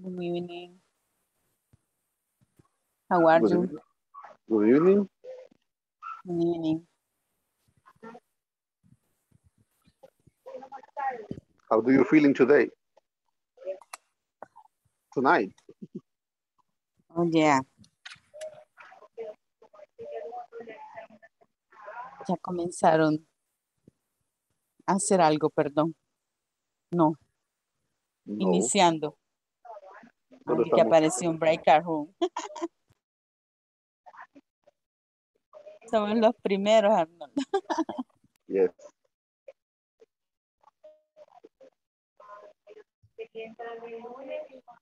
Good evening. How are Good you? evening. Good evening. Good evening. How do you feeling today? Tonight. Oh, yeah. Ya comenzaron a hacer algo, perdón. No, No. iniciando. Solo Ay, que apareció un breakout room. Somos los primeros, Arnold. Yes.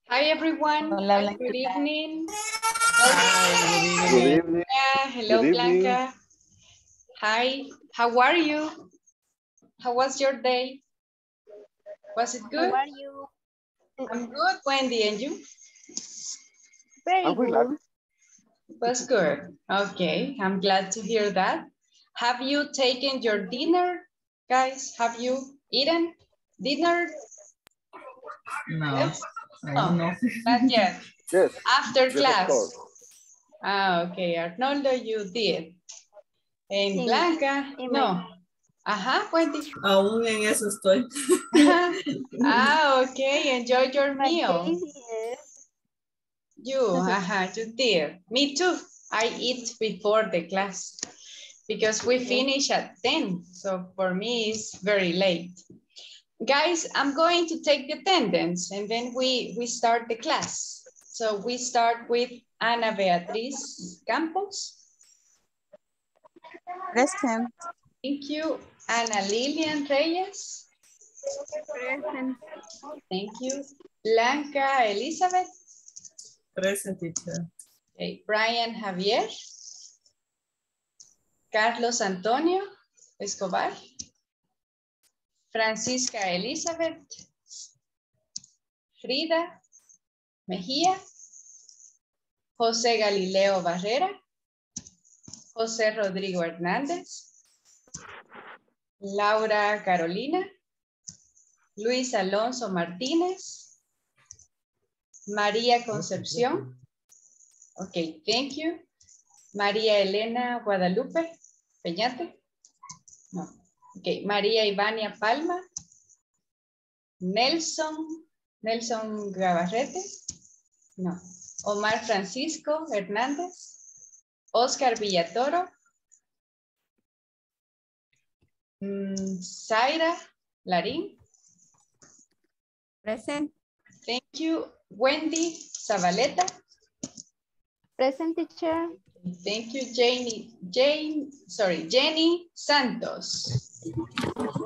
Hi everyone. Hola, Hi, Good evening. Good evening. Yeah, hello Good evening. Blanca. Hi. How are you? How was your day? Was it good? How are you? I'm good, Wendy, and you? Very I'm good. relaxed. Was good. Okay, I'm glad to hear that. Have you taken your dinner, guys? Have you eaten dinner? No, Yes? I Oh. don't yet. Yes. After Yes, class. course. Ah, okay, Arnoldo, you did. And Sí. Blanca, Y me- no. Ajá, Wendy. Aún en eso estoy. ah, okay, enjoy your meal. Daisy is- You, uh-huh, you did. Me too. I eat before the class because we finish at 10. So for me, it's very late. Guys, I'm going to take the attendance and then we, we start the class. So we start with Ana Beatriz Campos. Present. Thank you. Ana Lilian Reyes. Present. Thank you. Blanca Elizabeth. Present teacher. Okay, Brian Javier. Carlos Antonio Escobar. Francisca Elizabeth. Frida Mejía. José Galileo Barrera. José Rodrigo Hernández. Laura Carolina. Luis Alonso Martínez. María Concepción. Ok, thank you. María Elena Guadalupe Peñate. No. Ok, María Ivania Palma. Nelson, Nelson Gabarrete. No. Omar Francisco Hernández. Oscar Villatoro. Zaira Larín. Present. Thank you. Wendy Zabaleta. Present teacher. Thank you, Janie. Jane, sorry, Jenny Santos.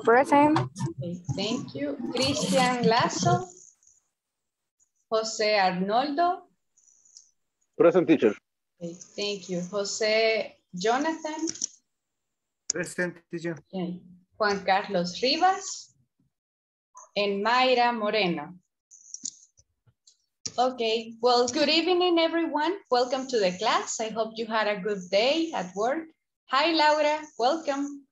Present. Okay, thank you. Cristian Lazo. José Arnoldo. Present teacher. Okay, thank you. José Jonathan. Present teacher. Okay, Juan Carlos Rivas. And Mayra Moreno. Okay, well, good evening, everyone. Welcome to the class. I hope you had a good day at work. Hi, Laura. Welcome.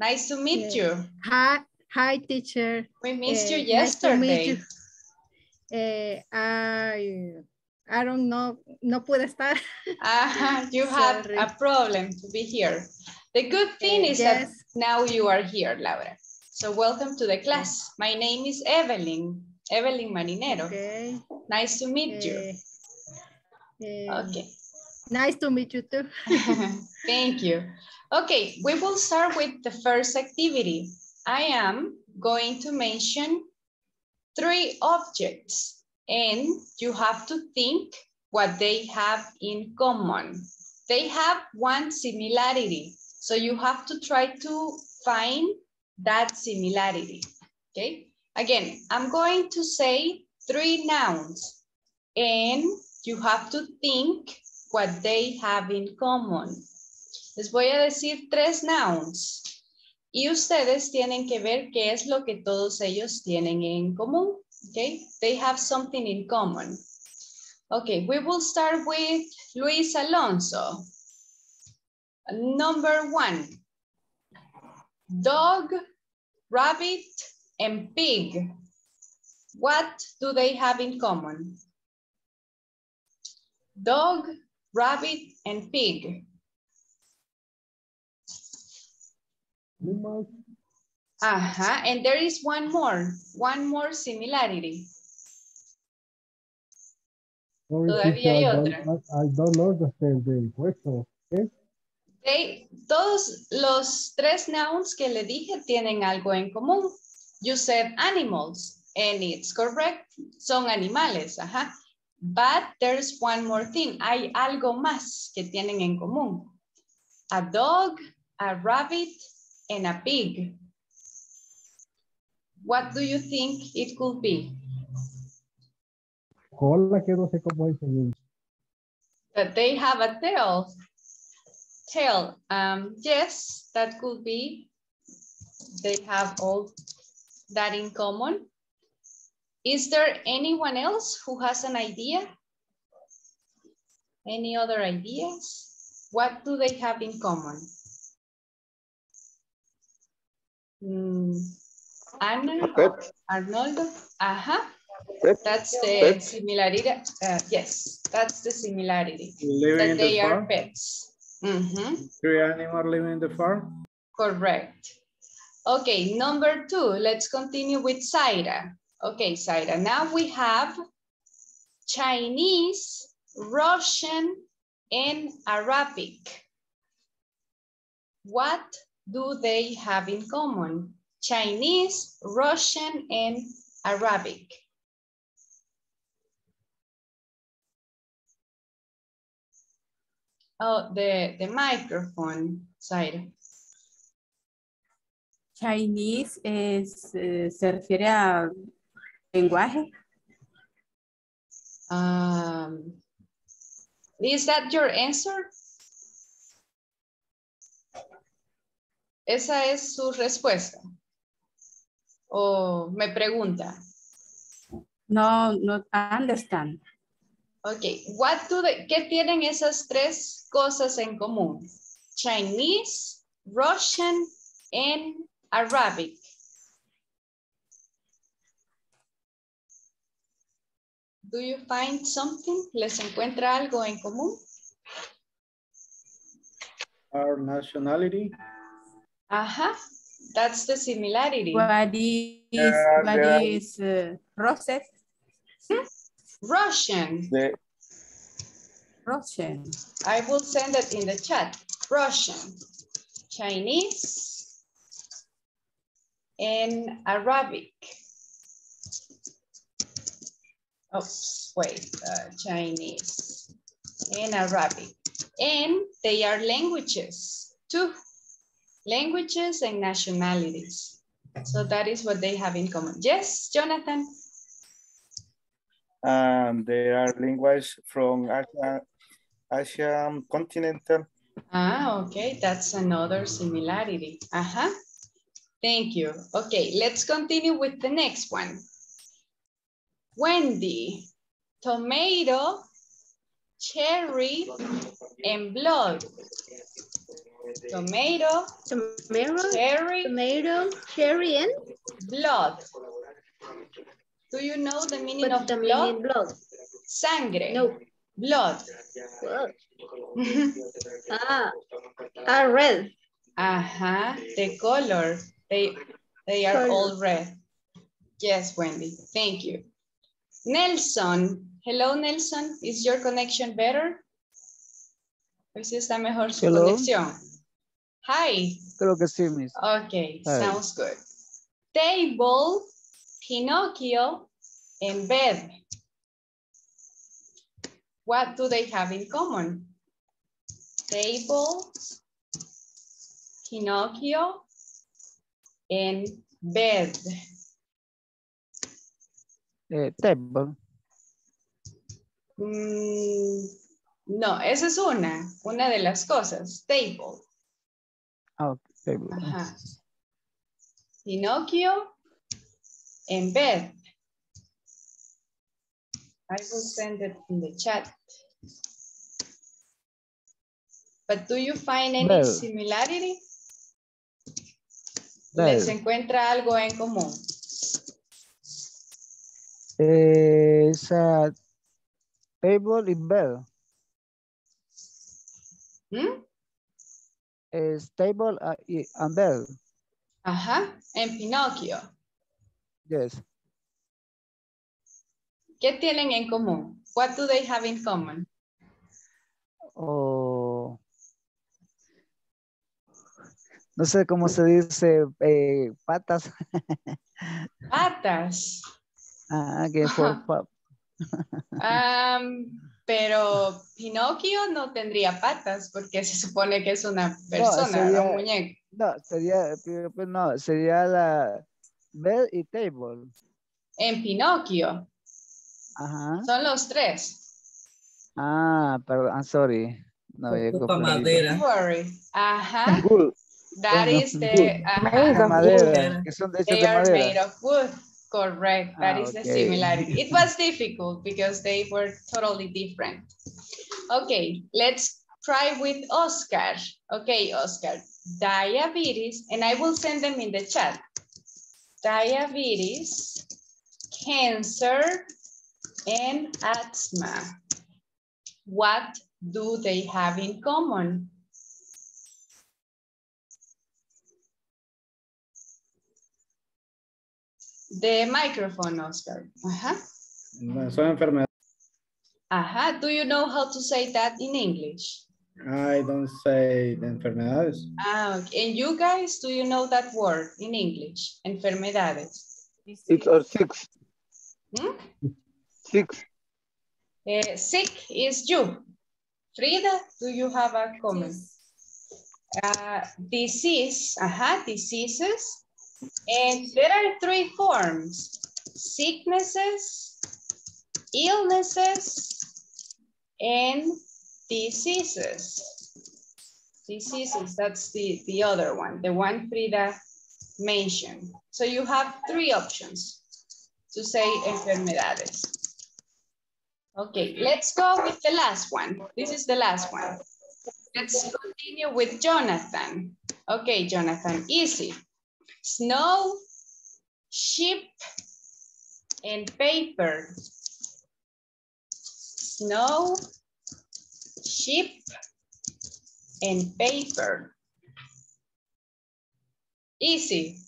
Nice to meet Yes. you. Hi, hi, teacher. We missed you Eh, nice to meet you. Eh, I, I don't know, no pude estar. Ah, you had a problem to be here. The good thing is that now you are here, Laura. So welcome to the class. My name is Evelyn, Evelyn Marinero. Okay. Nice to meet you. eh, eh, Okay. Nice to meet you too. Thank you. Okay, we will start with the first activity. I am going to mention three objects and you have to think what they have in common. They have one similarity, so you have to try to find that similarity, okay? Again, I'm going to say three nouns and you have to think what they have in common. Les voy a decir tres nouns y ustedes tienen que ver qué es lo que todos ellos tienen en común. Okay, they have something in common. Okay, we will start with Luis Alonso. Number one, dog, rabbit, and pig. What do they have in common? Dog, rabbit, and pig. Ajá, and there is one more, one more similarity. Sorry, Todavía teacher, hay I don't- otra. I I don't understand the question. Okay? They, todos los tres nouns que le dije tienen algo en común. You said animals, and it's correct. Son animales, ajá. But there's one more thing. Hay algo más que tienen en común. A dog, a rabbit, and a pig. What do you think it could be? Cola que no sé cómo es en That they have a tail. Tail. Um, yes, that could be. They have all that in common. Is there anyone else who has an idea? Any other ideas? What do they have in common? Mm, Anna, Arnoldo, aha, Pet. that's the Pet. similarity. Uh, yes, that's the similarity. Living That they the are farm. pets. Mhm, Three animals living in the farm. correct. Okay, number two, let's continue with Zaira. Okay, Zaira, now we have Chinese, Russian, and Arabic. What do they have in common? Chinese, Russian, and Arabic. Oh, the, the microphone, Zaira. Chinese es, eh, se refiere a lenguaje. Um, is that your answer? Esa es su respuesta. O me pregunta. No, no understand. Ok, what do they, ¿qué tienen esas tres cosas en común? Chinese, Russian, and Arabic. Do you find something? ¿Les encuentra algo en común? Our nationality. Ajá, that's the similarity. What is, Yeah, what yeah. is uh, process? Russian, The Russian. I will send it in the chat. Russian, Chinese, and Arabic. Oops, wait, uh, Chinese and Arabic. And they are languages too. Languages and nationalities. So that is what they have in common. Yes, Jonathan? And there are languages from Asia, Asian continental. Ah, okay, that's another similarity. Uh-huh. Thank you. Okay, let's continue with the next one. Wendy, tomato, cherry, and blood. Tomato, Tomato, cherry, tomato, cherry, and blood. Do you know the meaning what's of the blood? meaning blood? Sangre. No. Blood. Blood. Ah, ah, red. Uh-huh, the color. They, they are Color. all red. Yes, Wendy, thank you. Nelson, hello Nelson, is your connection better? Hoy sí está mejor su Hello. conexión. Hi, Creo que sí, Miss. okay, Hi. sounds good. Table, Pinocchio, and bed. What do they have in common? Table, Pinocchio, and bed. Eh, table. Mm, no, esa es una, una de las cosas. Table. Ah, ok, table. Ajá. Pinocchio and bed. I will send it in the chat. But do you find any similarity? ¿Les Bed. encuentra algo en común? It's a table in bed. ¿Mm? Es table i- and bed. Ajá, en Pinocchio. Yes. ¿Qué tienen en común? What do they have in common? O no sé cómo se dice eh, patas. Patas. Ah, que pa- Am, pero Pinocchio no tendría patas porque se supone que es una persona, sería- un muñeco. no, sería, pero no, sería la bed y table. En Pinocchio Ajá. son los tres. Ah, perdón, I'm sorry. No había Ocupa comprendido. madera. Don't worry. Ajá. Good. That Bueno, is the De ajá. madera, que son de hechos They de are made madera. of wood. Correct. That Ah, is the okay. similarity. It was difficult because they were totally different. Okay, let's try with Oscar. Okay, Oscar. Diabetes, and I will send them in the chat. Diabetes, cancer, and asthma. What do they have in common? The microphone, Oscar. Ajá. No, Son enfermedades. Ajá. Do you know how to say that in English? I don't say de enfermedades. Ah, okay. And you guys, do you know that word in English? Enfermedades. It's a six. Hmm? Six. Eh, sick is you. Frida, do you have a comment? Uh, disease, aha, diseases. And there are three forms. Sicknesses, illnesses, and diseases. Diseases, that's the, the other one, the one Frida mentioned. So you have three options to say enfermedades. Okay, let's go with the last one. This is the last one. Let's continue with Jonathan. Okay, Jonathan, easy. Snow, sheep, and paper. Snow, sheep, and paper. Easy.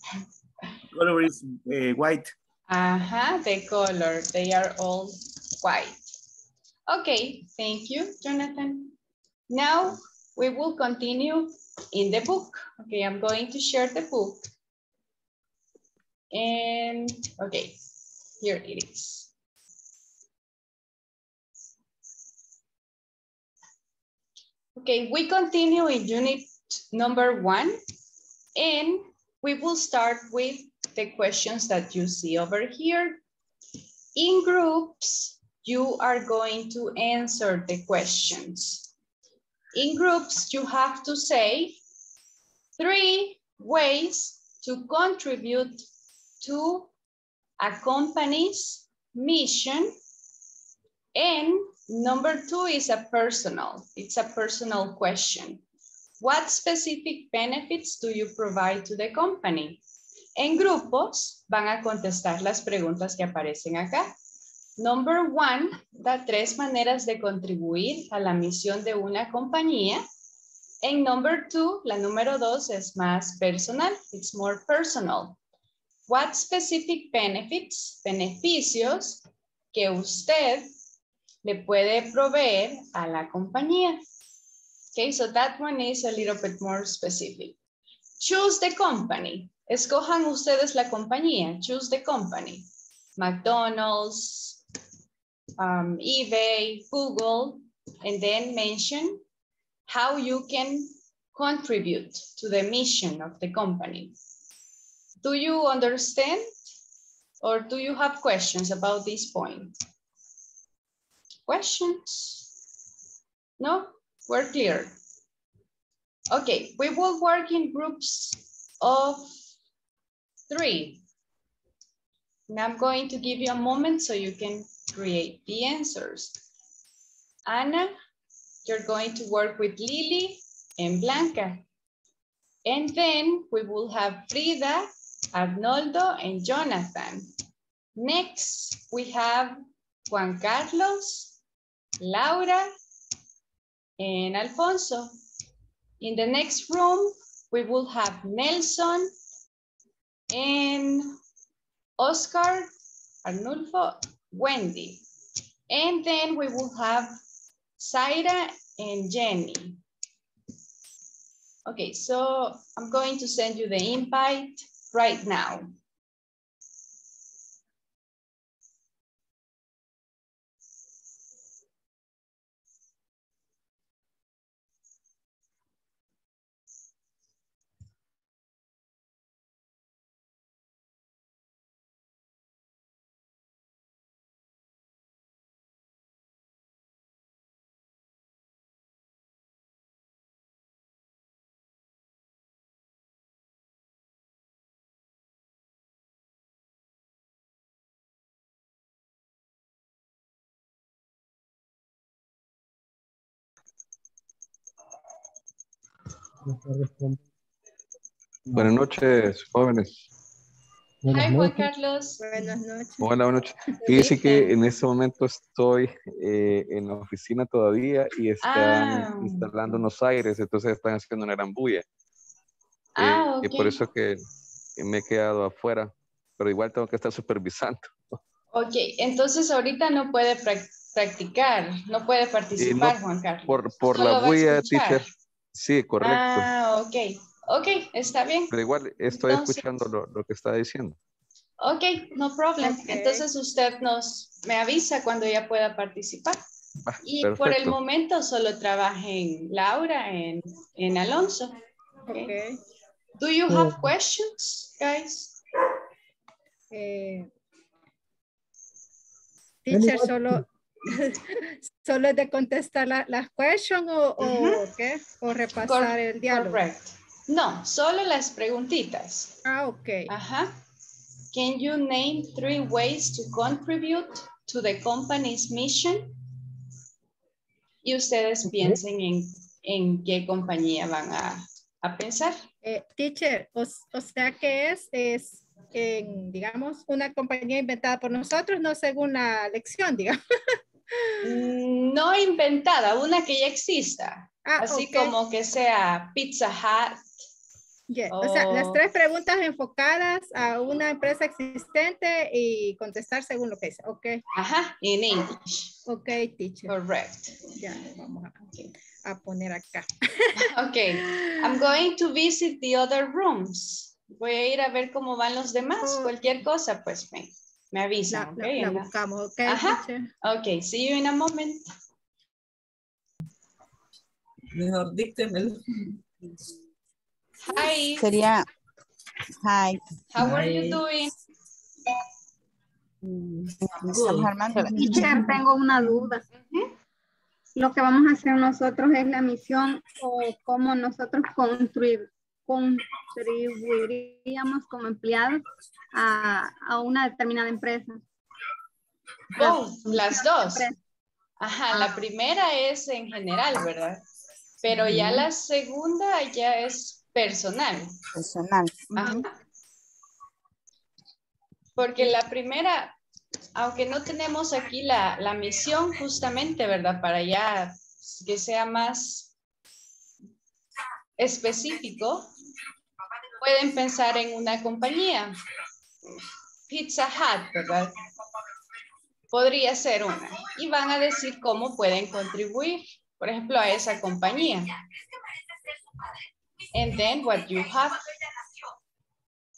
Color is uh, white. Uh-huh, the color, they are all white. Okay, thank you, Jonathan. Now we will continue in the book. Okay, I'm going to share the book. And okay, here it is. Okay, we continue in unit number one, and we will start with the questions that you see over here. In groups, you are going to answer the questions. In groups, you have to say three ways to contribute to a company's mission. And number two is a personal, it's a personal question. What specific benefits do you provide to the company? En grupos van a contestar las preguntas que aparecen acá. Number one, da tres maneras de contribuir a la misión de una compañía. En number two, la número dos es más personal. It's more personal. What specific benefits, beneficios que usted le puede proveer a la compañía? Okay, so that one is a little bit more specific. Choose the company. Escojan ustedes la compañía. Choose the company. McDonald's, um, eBay, Google, and then mention how you can contribute to the mission of the company. Do you understand? Or do you have questions about this point? Questions? No? We're clear. Okay, we will work in groups of three. And I'm going to give you a moment so you can create the answers. Anna, you're going to work with Lily and Blanca. And then we will have Frida, Arnoldo, and Jonathan. Next, we have Juan Carlos, Laura, and Alfonso. In the next room, we will have Nelson and Oscar, Arnulfo, Wendy. And then we will have Zaira and Jenny. Okay, so I'm going to send you the invite right now. Buenas noches, jóvenes. Hi, Juan Carlos. Buenas noches. Hola, buenas noches. Fíjese que en este momento estoy eh, en la oficina todavía y están Ah. instalando unos aires, entonces están haciendo una gran bulla. Ah, Eh, Y por eso que me he quedado afuera, pero igual tengo que estar supervisando. Ok, entonces ahorita no puede prac- practicar, no puede participar, no, Juan Carlos. Por, por la bulla, teacher. Sí, correcto. Ah, ok. Ok, está bien. Pero igual estoy Entonces- escuchando lo, lo que está diciendo. Ok, no problem. Ok. Entonces usted nos me avisa cuando ya pueda participar. Va, Y por el momento solo trabajen Laura en, en Alonso. Okay. Ok. Do you have questions, guys? Eh, teacher, solo, solo es de contestar la- las questions o, o Ujú. qué? O repasar Cor- el diálogo. Correct. No, solo las preguntitas. Ah, ok. Ajá. Can you name three ways to contribute to the company's mission? Y ustedes piensen en, en qué compañía van a, a pensar. Eh, teacher, o, o sea que es, es en, digamos, una compañía inventada por nosotros, no según la lección, digamos. No inventada, una que ya exista. Ah, Así ok. como que sea Pizza Hut. Yeah, O sea, las tres preguntas enfocadas a una empresa existente y contestar según lo que dice. Ok, Ajá, in English. ok, teacher. Correct. Ya, vamos a, a poner acá. Okay, I'm going to visit the other rooms. Voy a ir a ver cómo van los demás. Oh. Cualquier cosa, pues me, me avisan. la- okay, la en la- buscamos, ok, Ajá. Okay, see you in a moment. Mejor díctemelo. Hi, Sería, hi, how are you doing? estamos armando la Teacher, tengo una duda. Lo que vamos a hacer nosotros es la misión o cómo nosotros contribu- contribuiríamos como empleados a, a una determinada empresa. Oh, las dos. Ajá, la primera es en general, ¿verdad? Pero ya la segunda ya es personal. personal. Ajá. Porque la primera, aunque no tenemos aquí la, la misión justamente, ¿verdad? Para ya que sea más específico, pueden pensar en una compañía. Pizza Hut, ¿verdad? Podría ser una. Y van a decir cómo pueden contribuir, por ejemplo, a esa compañía. And then what you have.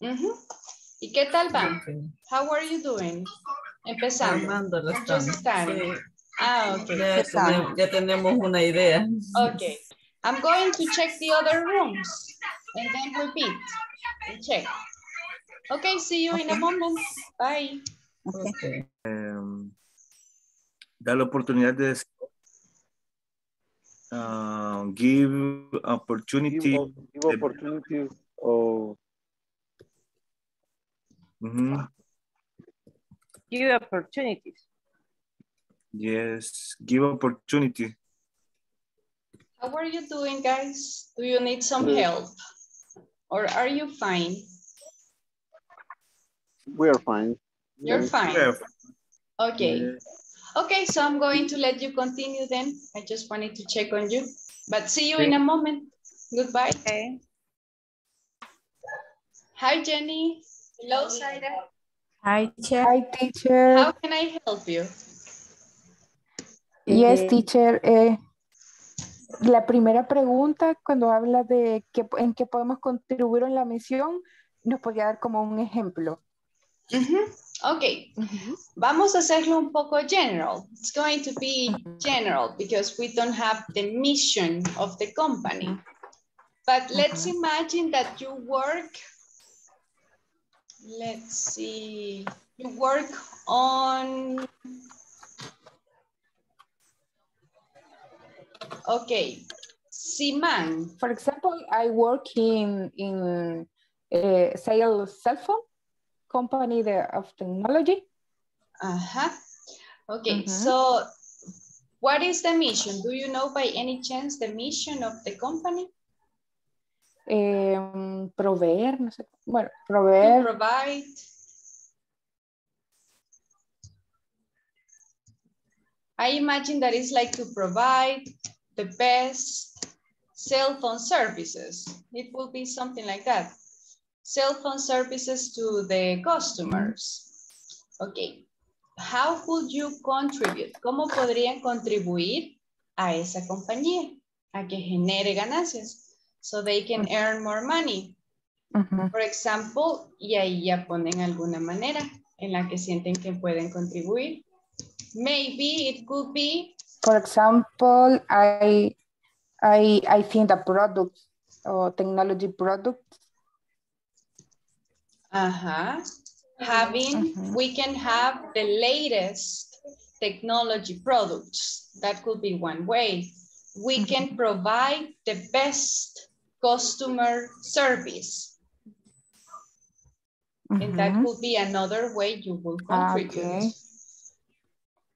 Ujú. ¿Y qué tal van? Ok. How are you doing? Empezamos. Sí. Ah, ok. Ya, tenemos, ya tenemos una idea. Okay. I'm going to check the other rooms and then repeat and check. Okay, see you in a moment. Bye. Ok. Em, da la oportunidad de ah, give opportunity. Give, give opportunity or Mhm. Give opportunities. Yes, give opportunity. How are you doing, guys? Do you need some Good. help? Or are you fine? we are fine. You're fine. Yeah. Okay. Okay, so I'm going to let you continue then. I just wanted to check on you. But see you in a moment. Goodbye. Okay. Hi, Jenny. Hello, Zaira. Hi, teacher. Hi, teacher. How can I help you? Yes, teacher. Eh, la primera pregunta, cuando habla de que, en qué podemos contribuir en la misión, nos podría dar como un ejemplo. Ujú. Ok, vamos a hacerlo un poco general. It's going to be general because we don't have the mission of the company. But let's imagine that you work, let's see, you work on, okay, Siman. For example, I work in, in eh, sales cell phone company de- of technology. Uh-huh. Okay, Mhm. so what is the mission? Do you know by any chance the mission of the company? Em, proveer, no sé, bueno, To proveer. provide. I imagine that it's like to provide the best cell phone services. It will be something like that. Cell phone services to the customers. Okay. How could you contribute? ¿Cómo podrían contribuir a esa compañía? A que genere ganancias. So they can earn more money. Ujú. Por example, y ahí ya ponen alguna manera en la que sienten que pueden contribuir. Maybe it could be, For example, I, I, I think the product or technology product. Uh-huh. having, Mhm. we can have the latest technology products. That could be one way. We can provide the best customer service. And that Ujú. could be another way you will Ah, contribute. okay.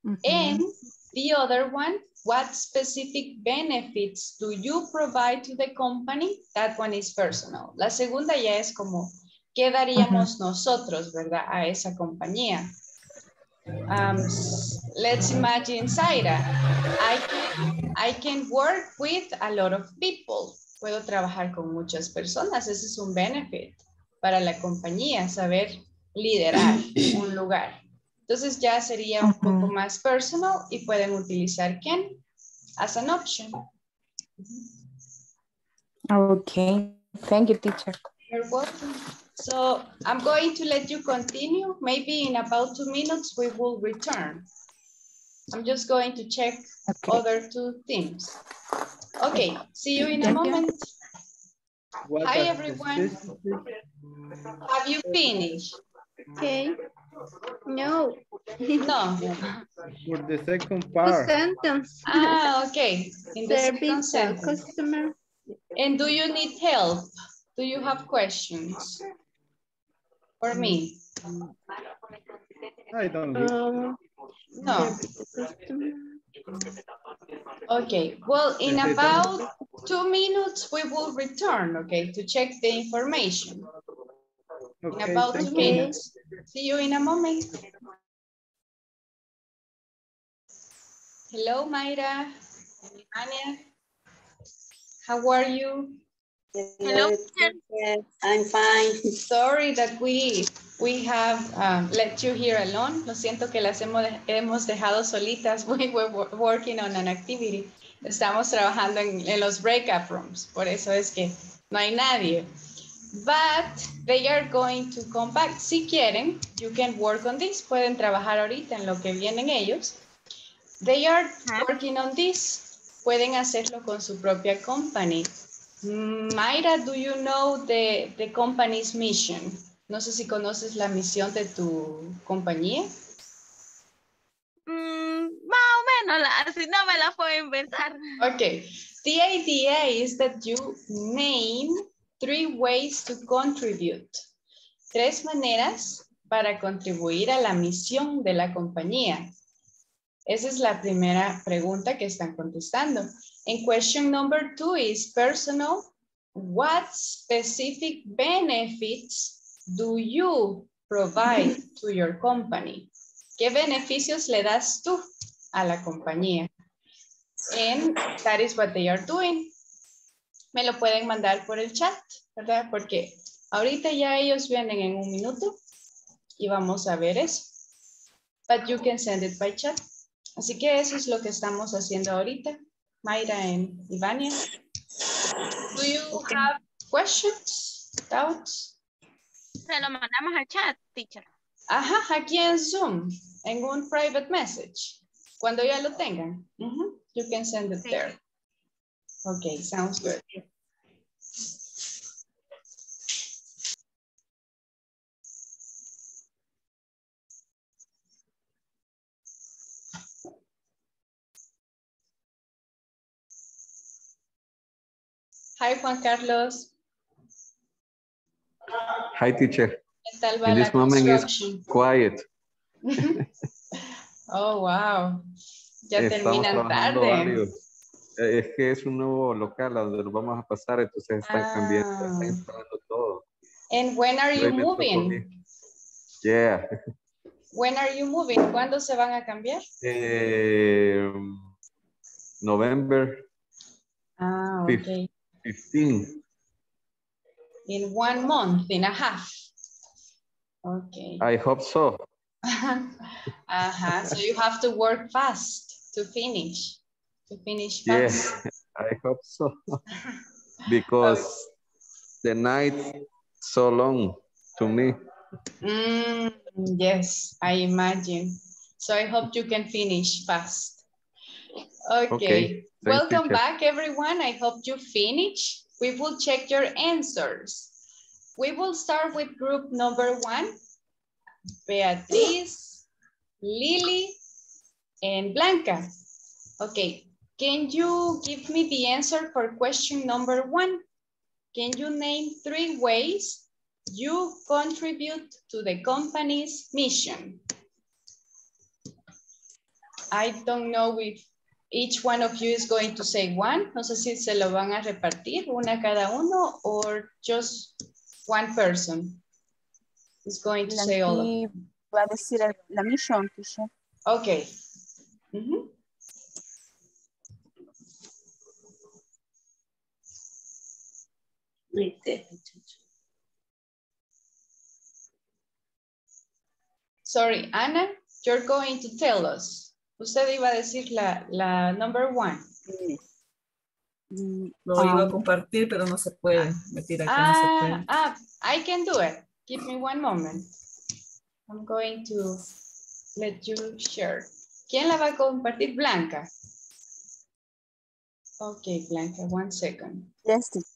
Ujú. And the other one, what specific benefits do you provide to the company? That one is personal. La segunda ya es como, ¿qué daríamos nosotros, verdad, a esa compañía? Um, let's imagine Zaira. I can, I can work with a lot of people. Puedo trabajar con muchas personas. Ese es un benefit para la compañía, saber liderar un lugar. Entonces ya sería un poco más personal y pueden utilizar can as an option. Okay, thank you, teacher. You're welcome. So I'm going to let you continue. Maybe in about two minutes we will return. I'm just going to check other two themes. Okay, see you in a Thank you. moment. What Hi, everyone. Have you finished? Okay. No. No. For the second Two part, sentence. Ah, okay. In the second sentence. customer. And do you need help? Do you have questions? For me? I don't need. Um, No. Okay, well, in about two minutes, we will return, okay, to check the information. In Okay, about thank two you. minutes. See you in a moment. Hello, Mayra. Anya. How are you? Hello, I'm fine. Sorry that we, we have um, let you here alone. Lo siento que las hemos, hemos dejado solitas. We were wo- working on an activity. Estamos trabajando en, en los breakout rooms. Por eso es que no hay nadie. But they are going to come back. Si quieren, you can work on this. Pueden trabajar ahorita en lo que vienen ellos. They are working on this. Pueden hacerlo con su propia company. Mayra, do you know the, the company's mission? No sé si conoces la misión de tu compañía. Mm, más o menos, la- si no me la puedo inventar. Okay. The idea is that you name three ways to contribute. Tres maneras para contribuir a la misión de la compañía. Esa es la primera pregunta que están contestando. And question number two is personal. What specific benefits do you provide to your company? ¿Qué beneficios le das tú a la compañía? And that is what they are doing. Me lo pueden mandar por el chat, ¿verdad? Porque ahorita ya ellos vienen en un minuto y vamos a ver eso. But you can send it by chat. Así que eso es lo que estamos haciendo ahorita. Mayra and Ivania. Do you have questions, doubts? Se lo mandamos al chat, teacher. Ajá, aquí en Zoom, en un private message. Cuando ya lo tengan, ujú, you can send it there. Okay, sounds good. Hi, Juan Carlos. Hi, teacher. ¿Qué tal va In this moment is quiet. Oh, wow. Ya Estamos terminan tarde. varios. Eh, Es que es un nuevo local a donde nos vamos a pasar, entonces están cambiando, Ah. están instalando todo. And when are you moving? Yeah. When are you moving? ¿Cuándo se van a cambiar? Eh, November Ah, okay. 15. In one month, in a half. Okay. I hope so. Uh-huh. So you have to work fast to finish. To finish Yes, fast. I hope so. because the night so long to me. Mm, yes, I imagine. So I hope you can finish fast. Okay. Okay, Welcome you, back, everyone. I hope you finish. We will check your answers. We will start with group number one. Beatriz, Lily, and Blanca. Okay, can you give me the answer for question number one? Can you name three ways you contribute to the company's mission? I don't know if each one of you is going to say one. No sé si se lo van a repartir una cada uno or just one person is going to say all of them. va a decir la misión, teacher. Sorry, Ana, you're going to tell us. Usted iba a decir la, la number one. Lo iba a compartir, pero no se puede. Me tira que no se Ah, puede. ah, I can do it. Give me one moment. I'm going to let you share. ¿Quién la va a compartir? Blanca. Okay, Blanca, one second. Yes, teacher.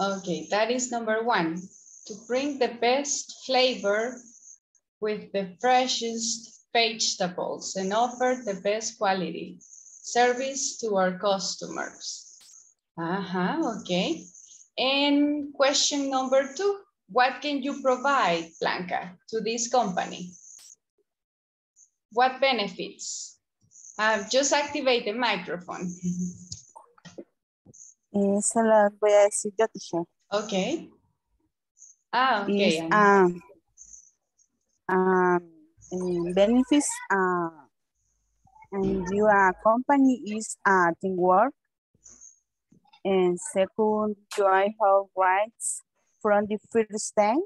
Okay, that is number one. To bring the best flavor with the freshest vegetables and offer the best quality service to our customers. Uh-huh, okay. And question number two, what can you provide, Blanca, to this company? What benefits? Uh, just activate the microphone. Esa la voy a decir yo, teacher. Okay. Ah, okay. Is, um, um, eh, benefits, uh, and your company is uh, teamwork. And second, you I have rights from the first time.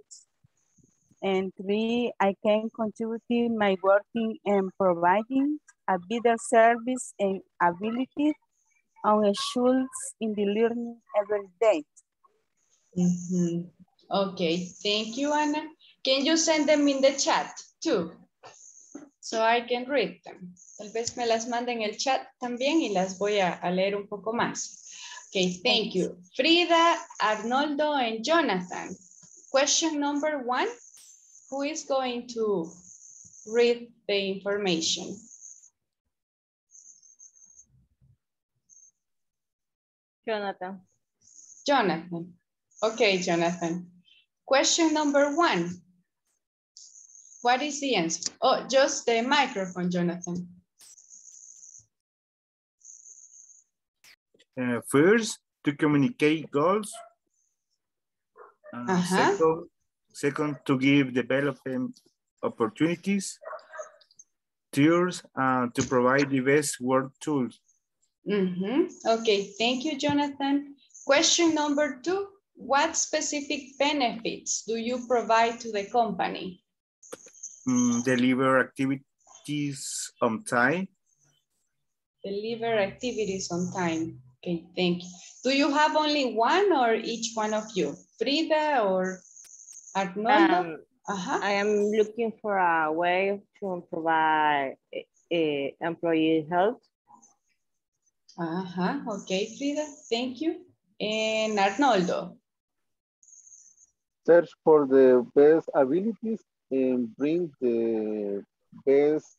And three, I can contribute my working and providing a better service and ability on schools in the learning every day. Mhm. Okay, thank you, Anna. Can you send them in the chat too? So I can read them. Tal vez me las manden en el chat también y las voy a, a leer un poco más. Okay, thank you. Frida, Arnoldo, and Jonathan. Question number one, who is going to read the information? Jonathan. Jonathan. Okay, Jonathan. Question number one. What is the answer? Oh, just the microphone, Jonathan. Uh, first, to communicate goals. Uh, Uh-huh. second, second, to give development opportunities. Third, uh, to provide the best work tools. Mhm. Okay, thank you, Jonathan. Question number two, what specific benefits do you provide to the company? Mm, deliver activities on time. Deliver activities on time. Okay, thank you. Do you have only one or each one of you? Frida or Arnoldo? Um, I am looking for a way to provide uh, employee health. Uh-huh, okay, Frida, thank you. And Arnoldo? Search for the best abilities and bring the best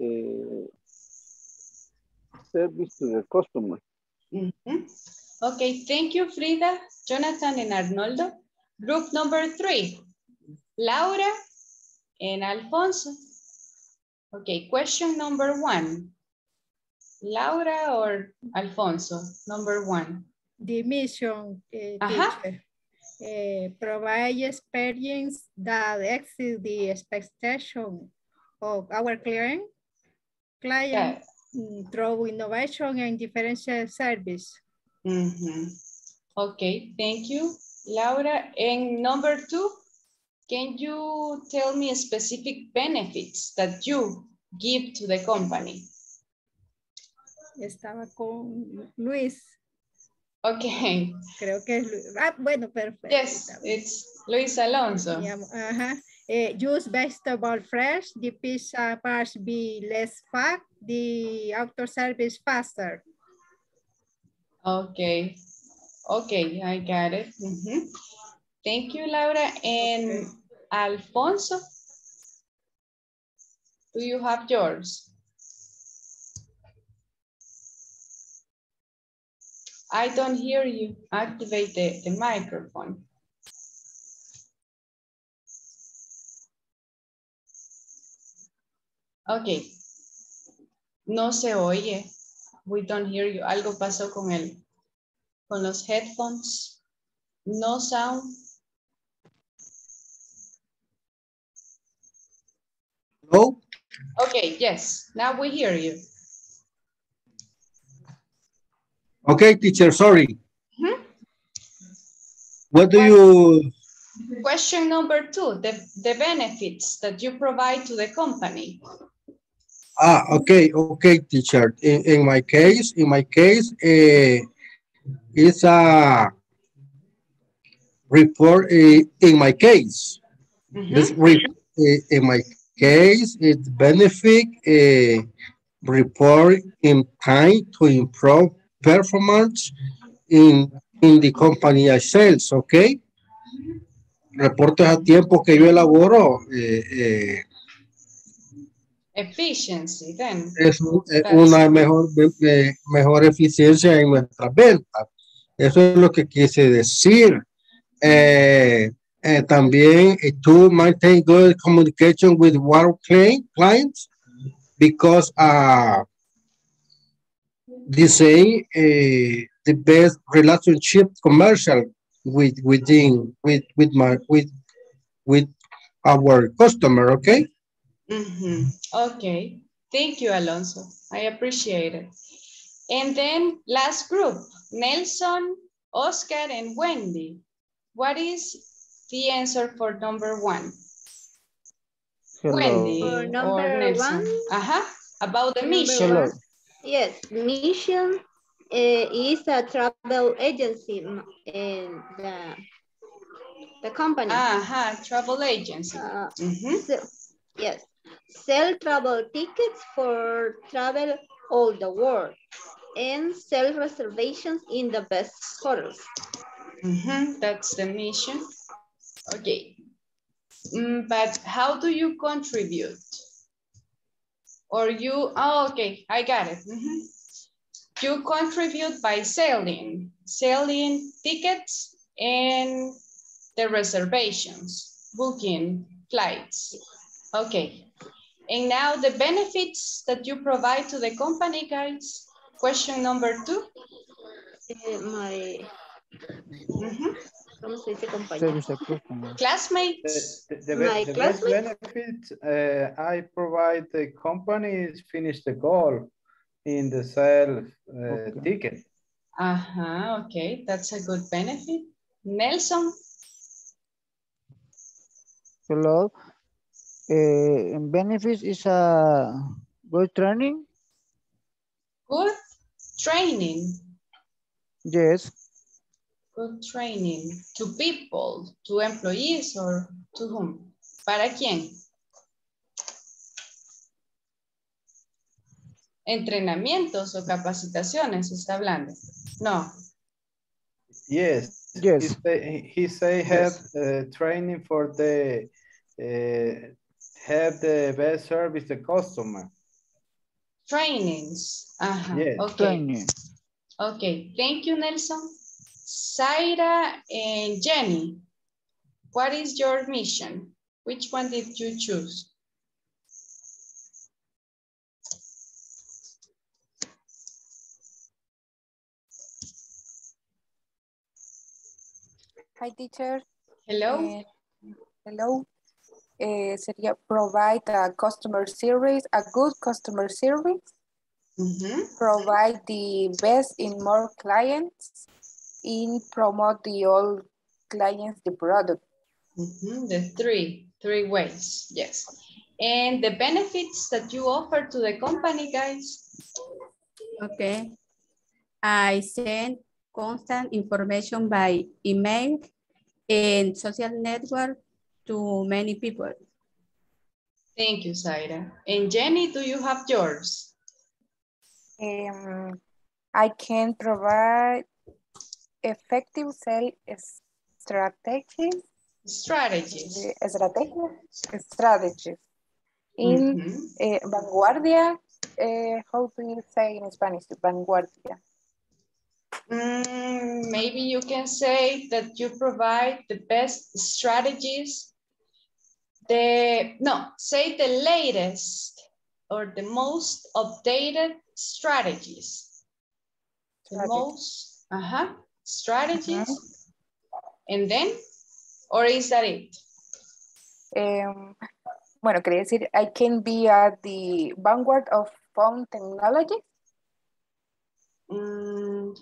uh, service to the customer. Mhm. Okay, thank you, Frida, Jonathan, and Arnoldo. Group number three, Laura and Alfonso. Okay, question number one. Laura or Alfonso, number one. The mission, uh, teacher. Eh, provide experience that exceeds the expectation of our client, client mm, through innovation and differential service. Mhm. Okay, thank you, Laura. And number two, can you tell me specific benefits that you give to the company? Estaba con Luis. Okay. Creo que es Luis. Ah, bueno, perfecto. Yes, it's Luis Alonso. Ajá. Eh, use vegetable fresh, the pizza parts be less fat, the auto service faster. Okay. Okay, I got it. Mhm. Thank you, Laura. And Alfonso, do you have yours? I don't hear you. Activate the, the microphone. Okay. No se oye. We don't hear you. Algo pasó con el, con los headphones. No sound. Hello? Okay, yes. Now we hear you. Okay, teacher, sorry. Mhm. What do you, Question number two, the, the benefits that you provide to the company. ah, okay, okay, teacher. In, in my case, in my case, uh, it's a report uh, in my case. This re, uh, in my case, it benefit report in time to improve performance in, in the company I sales, okay? Reportes a tiempo que yo elaboro eh, eh, Efficiency, then. es eh, una mejor, eh, mejor eficiencia en nuestras ventas. Eso es lo que quise decir. Eh, también to maintain good communication with our client, clients because uh, they say eh, the best relationship commercial with within with with my with with our customer okay Mhm. Okay, thank you, Alonso. I appreciate it. And then last group, Nelson, Oscar, and Wendy. What is the answer for number one? Wendy For or number Nelson? one? Uh-huh, about the Number mission. one. Yes, Mission uh, is a travel agency in the, the company. Uh-huh, travel agency. Uh, Mhm. so- yes, sell travel tickets for travel all the world and sell reservations in the best hotels. Mhm, That's the mission. Okay. Mm, but how do you contribute? Or you, oh, okay, I got it. Mhm. You contribute by selling, selling tickets and the reservations, booking flights. Okay. And now the benefits that you provide to the company, guys. Question number two. Eh, my, Mhm. ¿Cómo se dice compañero? Service to customer. Classmates. The, the, My be- the best classmates? benefit uh, I provide the companies finish the goal in the sale uh, ticket. Uh-huh, okay, that's a good benefit. Nelson, Hello. Uh, benefits is a good training. good training. Yes. Good training to people, to employees or to whom? ¿Para quién? Entrenamientos o capacitaciones está hablando. No. Yes. Yes. He say, he say have uh, training for the uh, have the best service the customer. Trainings. Ajá. Yes. Okay. Training. Okay. Thank you, Nelson. Zaira and Jenny, what is your mission? Which one did you choose? Hi, teacher. Hello. Eh, hello. Eh, sería provide a customer service, a good customer service. Provide the best in more clients. In promote the all clients the product. Mhm, The three, three ways, yes. And the benefits that you offer to the company, guys? Okay. I send constant information by email and social network to many people. Thank you, Zaira. And Jenny, do you have yours? Um, I can provide effective sales strategies. Strategies. Strategies. In Mhm. eh, vanguardia, eh, how do you say in Spanish? Vanguardia. Mm, maybe you can say that you provide the best strategies. The, no, say the latest or the most updated strategies. The Strategies. most, uh-huh, strategies. And then, or is that it? Um, bueno, quería decir, I can be at the vanguard of phone technology. Mm,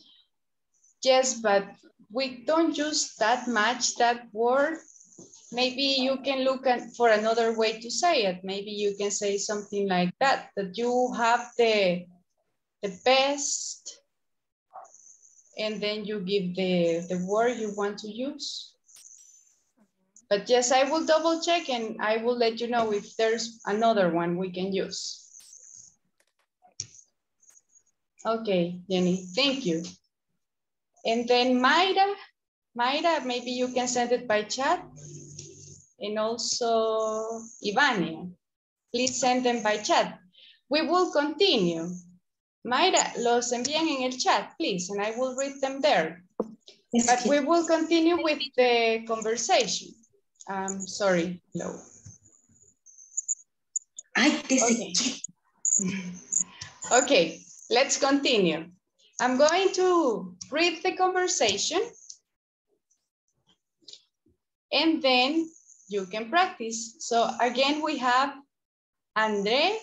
yes, but we don't use that much that word. Maybe you can look at for another way to say it. Maybe you can say something like that, that you have the, the best, and then you give the, the word you want to use. But yes, I will double check and I will let you know if there's another one we can use. Okay, Jenny, thank you. And then Mayra, Mayra, maybe you can send it by chat. And also Ivania, please send them by chat. We will continue. Mayra, los envían en el chat, please, and I will read them there. But we will continue with the conversation. Um, sorry, no. I Okay. Okay, let's continue. I'm going to read the conversation and then you can practice. So again, we have Andre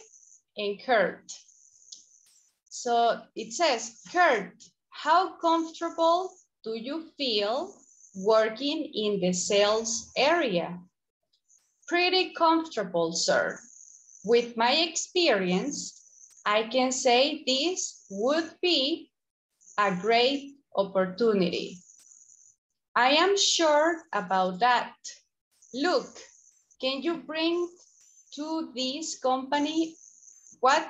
and Kurt. So it says, Kurt, how comfortable do you feel working in the sales area? Pretty comfortable, sir. With my experience, I can say this would be a great opportunity. I am sure about that. Look, can you bring to this company what?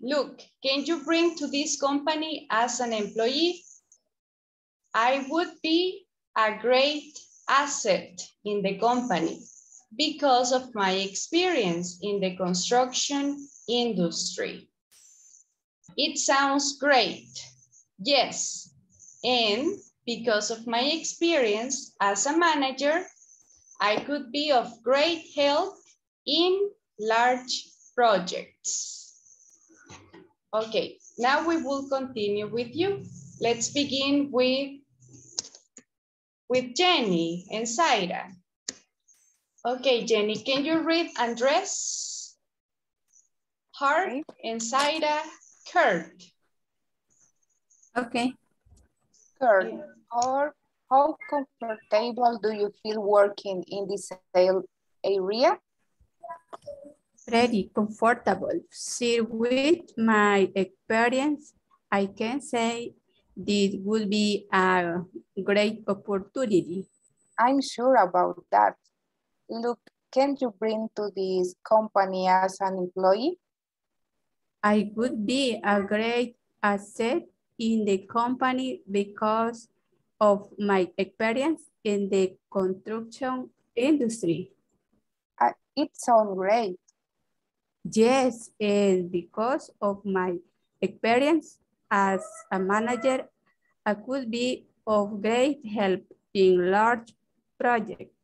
Look, can you bring to this company as an employee? I would be a great asset in the company because of my experience in the construction industry. It sounds great. Yes. And because of my experience as a manager, I could be of great help in large projects. Okay, now we will continue with you. Let's begin with, with Jenny and Zaira. Okay, Jenny, can you read Andres, Hart, and Zaira, Kurt? Okay. Kurt, or how comfortable do you feel working in this sale area? Pretty comfortable. See, with my experience, I can say this would be a great opportunity. I'm sure about that. Look, can you bring to this company as an employee? I would be a great asset in the company because of my experience in the construction industry. Uh, it sounds great. Yes, and because of my experience as a manager, I could be of great help in large projects.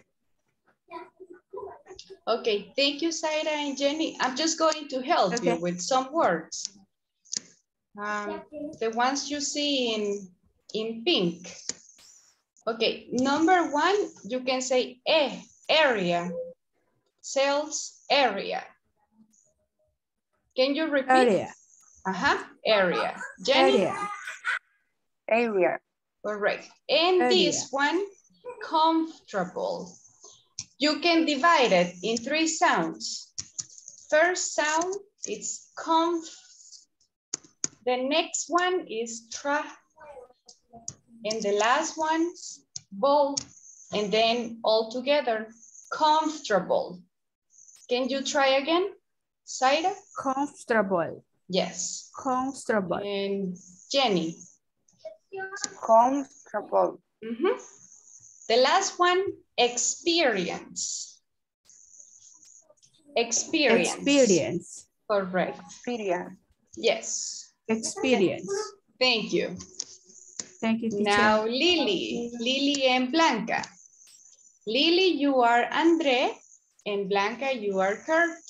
Okay, thank you, Zaira and Jenny. I'm just going to help Okay. you with some words. Um, the ones you see in, in pink. Okay, number one, you can say eh, area, sales area. Can you repeat? Area. Uh-huh, area. Jenny? Area. Area. Correct. And Area. this one, comfortable. You can divide it in three sounds. First sound it's conf. The next one is tra. And the last one, ball. And then all together, comfortable. Can you try again, Zaira? Comfortable. Yes. Comfortable. And Jenny? Comfortable. Mhm. The last one, experience. Experience. Experience. Correct. Experience. Yes. Experience. Thank you. Thank you, teacher. Now, Lily. Lily and Blanca. Lily, you are Andre, and Blanca, you are Kurt.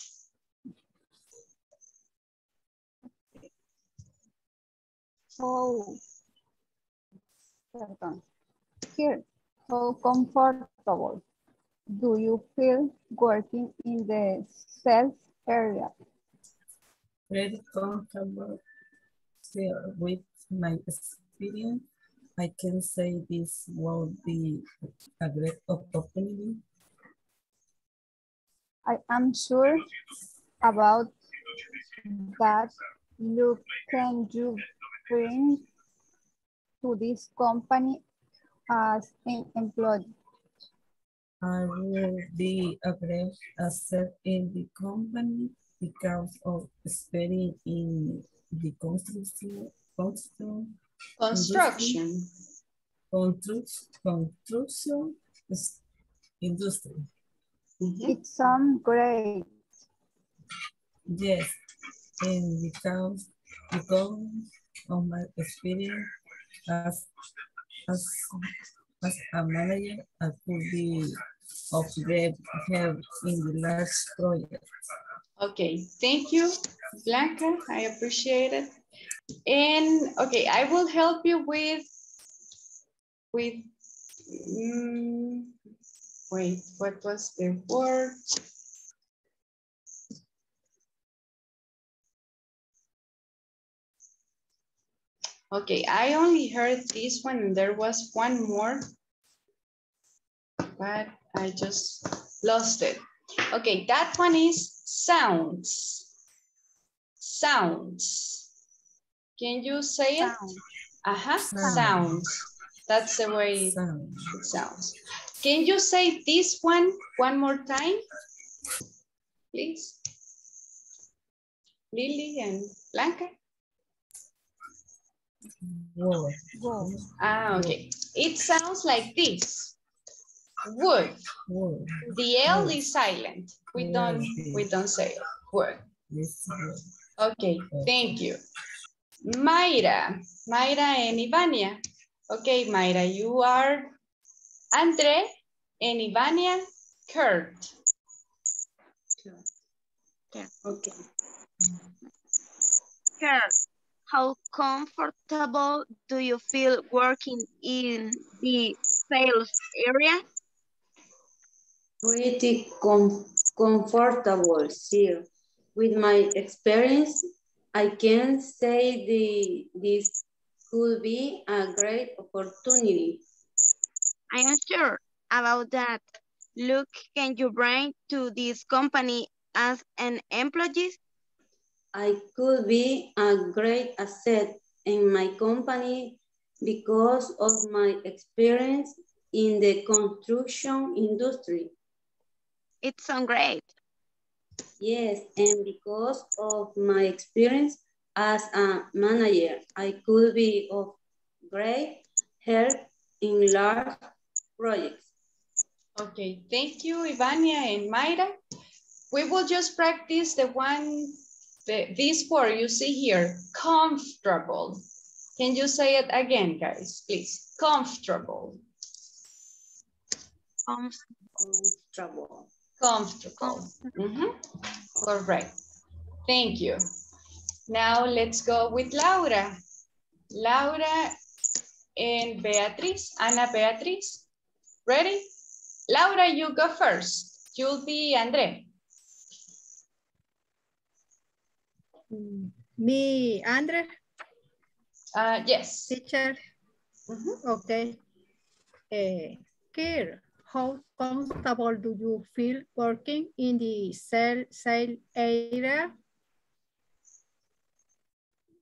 So, pardon. Here, so comfortable. Do you feel working in the sales area? Very comfortable here with my experience. I can say this will be a great opportunity. I am sure about that. Look, can you bring to this company as an employee? I will be a great asset in the company because of experience in the construction, construction, Construction. construction, construction is- industry. Mm-hmm. It sounds great. Yes, and because because of my experience as as as a manager, I could be of great help in the large project. Okay, thank you, Blanca. I appreciate it. And okay, I will help you with with mm, wait, what was the word? Okay, I only heard this one there was one more, but I just lost it. Okay, that one is sounds. Sounds. Can you say it? Uh-huh, Sounds. sounds. That's the way it sounds. Can you say this one one more time? Please. Lily and Blanca. Whoa. Ah, okay. It sounds like this. Would. The L is silent. We don't we don't say it. Would. Okay, thank you. Mayra, Mayra and Ivania. Okay, Mayra, you are Andre and Ivania, Kurt. Yeah, okay. Kurt, how comfortable do you feel working in the sales area? Pretty com comfortable, sir. With my experience, I can say the, this could be a great opportunity. I am sure about that. Look, can you bring to this company as an employee? I could be a great asset in my company because of my experience in the construction industry. It sounds great. Yes, and because of my experience as a manager, I could be of great help in large projects. Okay, thank you, Ivania and Mayra. We will just practice the one, the, this word you see here, comfortable. Can you say it again, guys, please? Comfortable. Comfortable. Comfortable. Mm -hmm. Correct. Thank you. Now let's go with Laura. Laura and Beatriz. Ana Beatriz. Ready? Laura, you go first. You'll be Andre. Me, Andre? Uh, yes. Teacher? Mm -hmm. Okay. Uh, Kir, how comfortable do you feel working in the sale, sale area?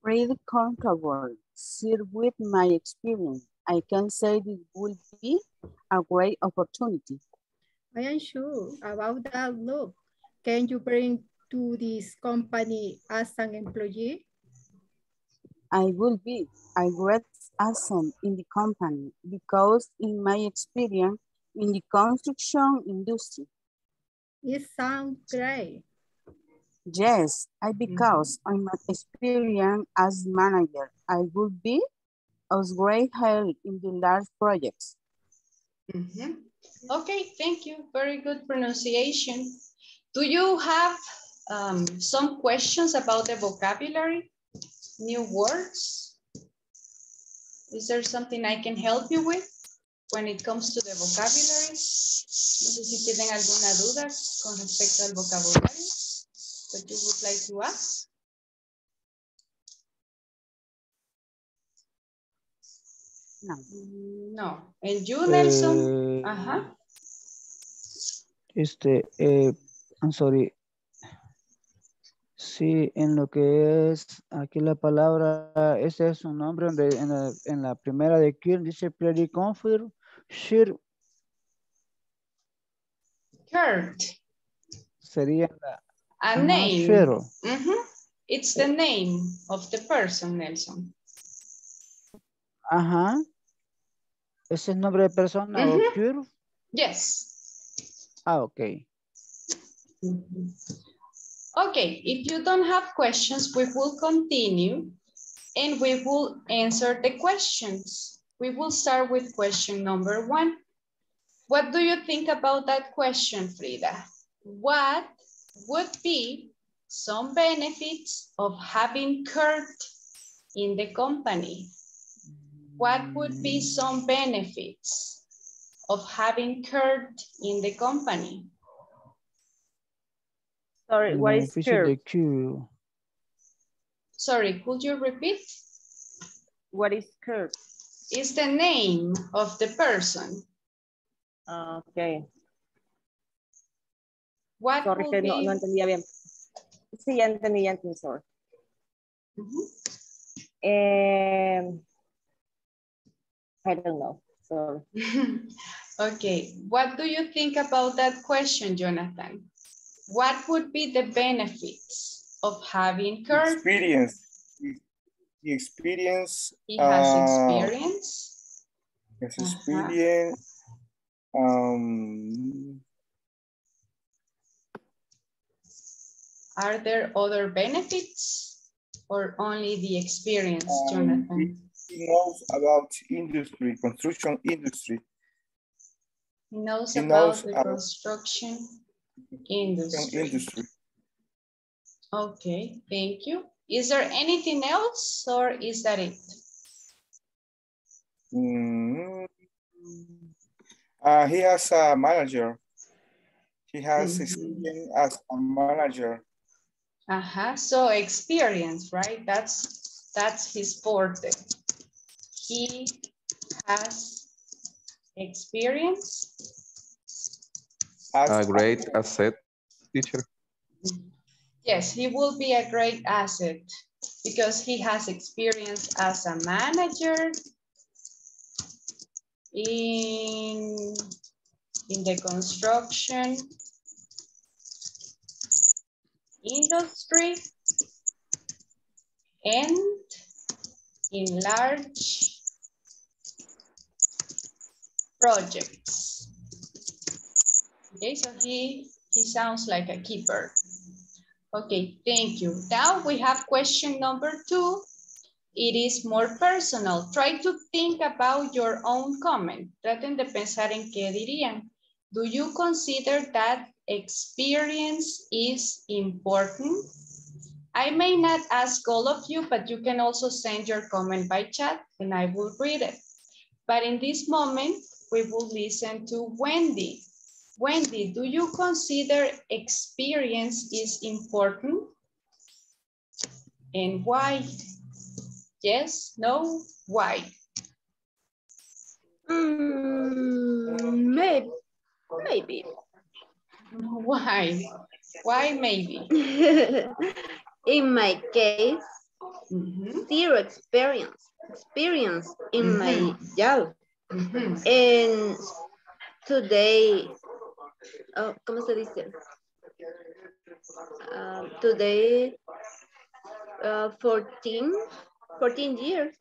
Really comfortable. Sir, with my experience, I can say this will be a great opportunity. I am sure about that. Look, can you bring to this company as an employee? I will be a great asset in the company because in my experience in the construction industry. It sounds great. Yes, I because mm -hmm. I'm an experienced as manager, I will be of great help in the large projects. Mm -hmm. Okay, thank you. Very good pronunciation. Do you have um, some questions about the vocabulary? New words? Is there something I can help you with when it comes to the vocabulary? No sé si tienen alguna duda con respecto al vocabulario that you would like to ask. No. No. And you, Nelson? Eh, Ajá. Este, eh, I'm sorry. Sí, en lo que es aquí la palabra, ese es un nombre donde en la, en la primera de Kill dice pretty confirm, sure. Kurt. Sería la, A ajá, name. Shiro. Mhm. It's the name of the person, Nelson. Ajá. ¿Ese es nombre de persona o Ujú. Cure? Yes. Ah, ok. Okay, if you don't have questions, we will continue and we will answer the questions. We will start with question number one. What do you think about that question, Frida? What would be some benefits of having Kurt in the company? What would be some benefits of having Kurt in the company? Sorry, what is Beneficio de curve? Sorry, could you repeat? What is curve? It's the name of the person. Okay. What Sorry would que no, be- no entendía bien. Sí, ya entendí, ya entendí, sorry. Eh, I don't know, sorry. okay, what do you think about that question, Jonathan? What would be the benefits of having Kurt? Experience. The experience. He has uh, experience. Has Ajá. experience. Um, Are there other benefits or only the experience, um, Jonathan? he knows about industry, construction industry. He knows He about knows the about- construction industry. industry. Okay, thank you. Is there anything else or is that it? Mm. Uh, he has a manager. He has Mhm. experience as a manager. Uh-huh, so experience, right? That's, that's his forte. He has experience. As A great asset, teacher. Yes, he will be a great asset because he has experience as a manager in, in the construction industry and in large projects. Okay, so he, he sounds like a keeper. Okay, thank you. Now we have question number two. It is more personal. Try to think about your own comment. Traten de pensar en qué dirían. Do you consider that experience is important? I may not ask all of you, but you can also send your comment by chat and I will read it. But in this moment, we will listen to Wendy. Wendy, do you consider experience is important? And why? Yes, no, why? Mm, maybe, maybe. Why? Why maybe? in my case, Mhm. zero experience, experience in my Mhm. job. Mhm. And today, oh, ¿cómo se dice? Um, today, uh, 14, 14 years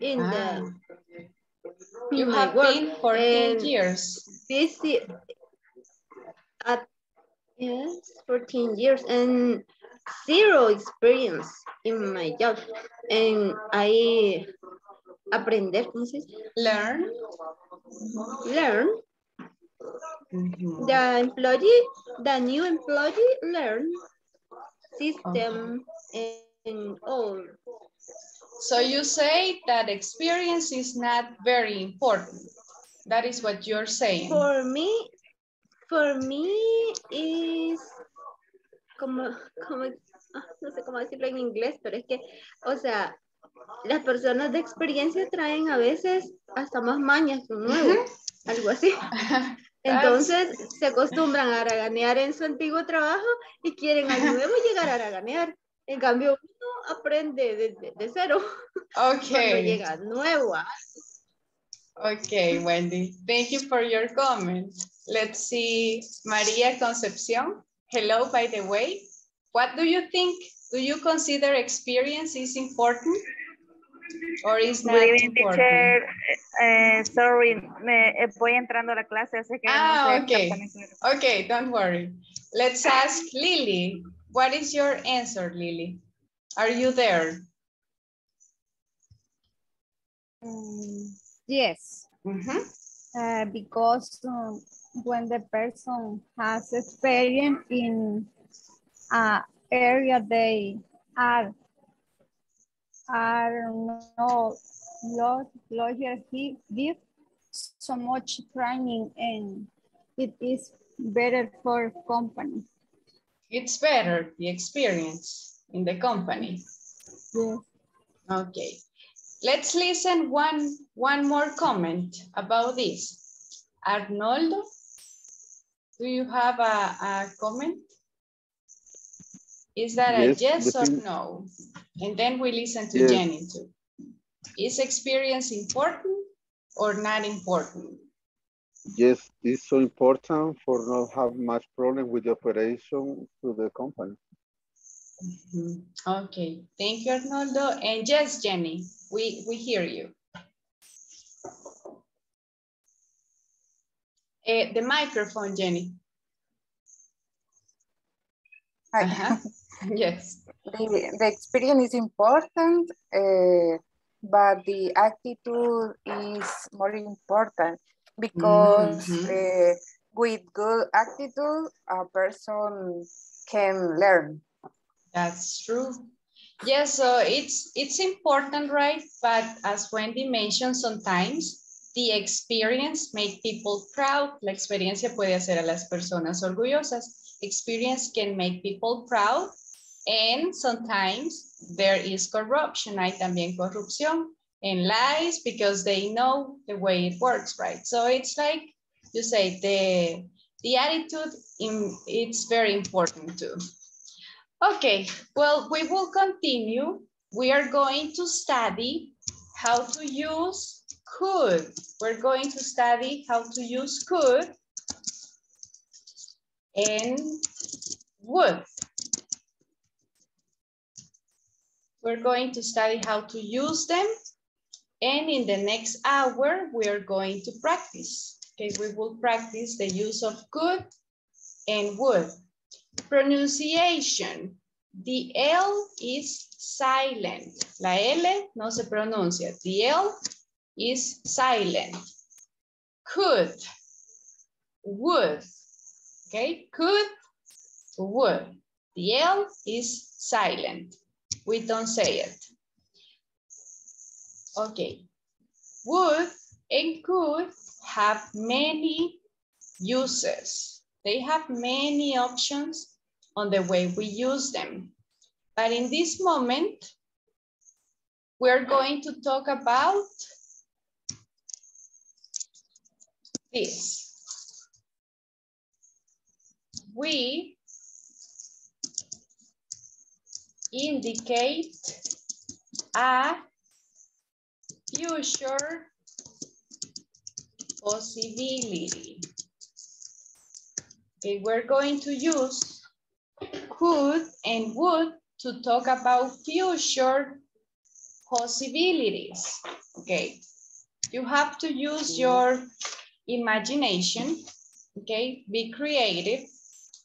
in Ah. the You in have work. been 14 and years. This year, at yes, 14 years and zero experience in my job. And I aprender, ¿cómo se dice? Learn. Learn. The employee, the new employee learn system and all. So you say that experience is not very important. That is what you're saying. For me, for me is como, como, ah, no sé cómo decirlo en inglés, pero es que, o sea, las personas de experiencia traen a veces hasta más mañas que un nuevo, algo así. Entonces se acostumbran a haraganear en su antiguo trabajo y quieren al nuevo llegar a haraganear. En cambio, uno aprende de, de- de cero cuando Okay. llega nuevo. a- Okay, Wendy. Thank you for your comment. Let's see, Maria Concepcion. Hello, by the way. What do you think? Do you consider experience is important? Or is not Good evening, important? teacher. Eh, sorry, me, eh, voy entrando a la clase, así que Ah, no sé okay. Okay, don't worry. Let's ask Lily. What is your answer, Lily? Are you there? Mm, yes, Mhm. uh, because um, when the person has experience in a area they are are not lo- lawyer he give so much training and it is better for company. It's better, the experience in the company. Yes. Okay. Let's listen one, one more comment about this. Arnoldo, do you have a, a comment? Is that a Yes, yes or no? And then we listen to Yes. Jenny too. Is experience important or not important? Yes, it's so important for not have much problem with the operation to the company. Mhm. Okay, thank you, Arnoldo. And yes, Jenny, we, we hear you. Eh, the microphone, Jenny. Uh-huh. Yes. The, the experience is important, uh, but the attitude is more important because Mhm. uh, with good attitude, a person can learn. That's true. Yes, so it's it's important, right? But as Wendy mentioned, sometimes the experience make people proud. La experiencia puede hacer a las personas orgullosas. Experience can make people proud. And sometimes there is corruption. Hay también corrupción and lies because they know the way it works, right? So it's like you say the the attitude in it's very important too. Okay, well, we will continue. We are going to study how to use could. We're going to study how to use could and would. We're going to study how to use them. And in the next hour, we are going to practice. Okay, we will practice the use of could and would. Pronunciation. The L is silent. La L no se pronuncia. The L is silent. Could, would, okay? Could, would. The L is silent. We don't say it. Okay. Would and could have many uses. They have many options on the way we use them. But in this moment, we're going to talk about this. We indicate a future possibility. Okay, we're going to use could and would to talk about future possibilities. Okay, you have to use mm-hmm. your imagination, okay, be creative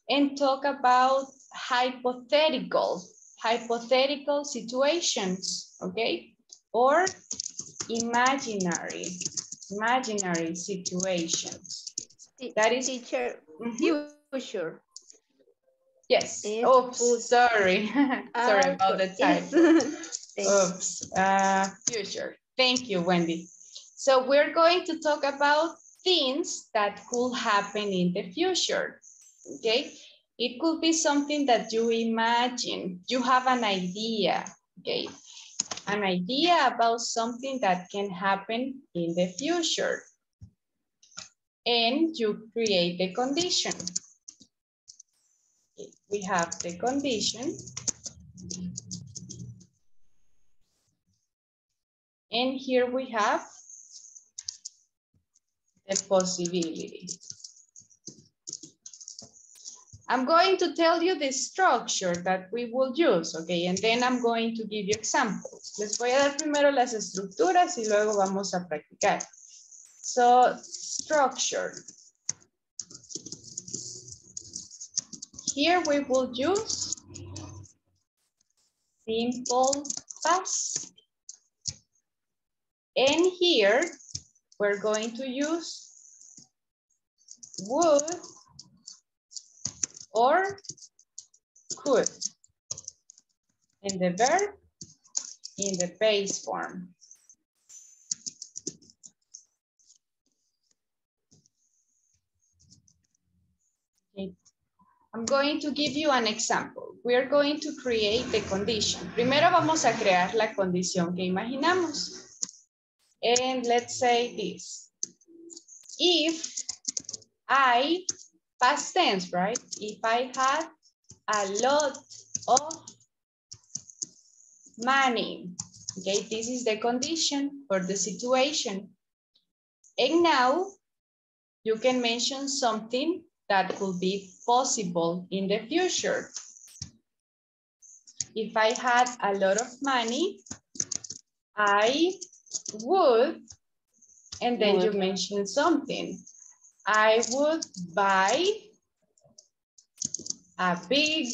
and talk about hypothetical, hypothetical situations, okay, or imaginary, imaginary situations. That is teacher, Mhm. future. Yes. Is Oops, sorry. sorry Ah, about the. Thank Oops, uh, future. Thank you, Wendy. So we're going to talk about things that could happen in the future, okay? It could be something that you imagine. You have an idea, okay? An idea about something that can happen in the future. And you create the condition. We have the condition. And here we have the possibility. I'm going to tell you the structure that we will use, okay? And then I'm going to give you examples. Les voy a dar primero las estructuras y luego vamos a practicar. So, structure. Here we will use simple past. And here, we're going to use would or could. in the verb in the base form. I'm going to give you an example. We're going to create the condition. Primero vamos a crear la condición que imaginamos. And let's say this. If I, past tense, right? If I had a lot of money, okay, this is the condition for the situation. And now you can mention something that could be possible in the future. If I had a lot of money, I would, and then you Would. mention something. I would buy a big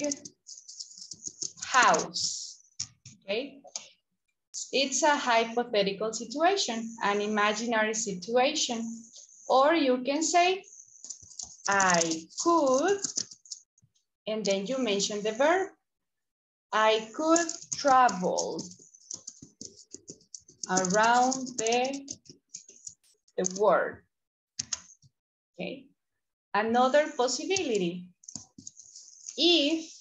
house, okay? It's a hypothetical situation, an imaginary situation. Or you can say, I could, and then you mention the verb. I could travel around the, the world. Okay. Another possibility. If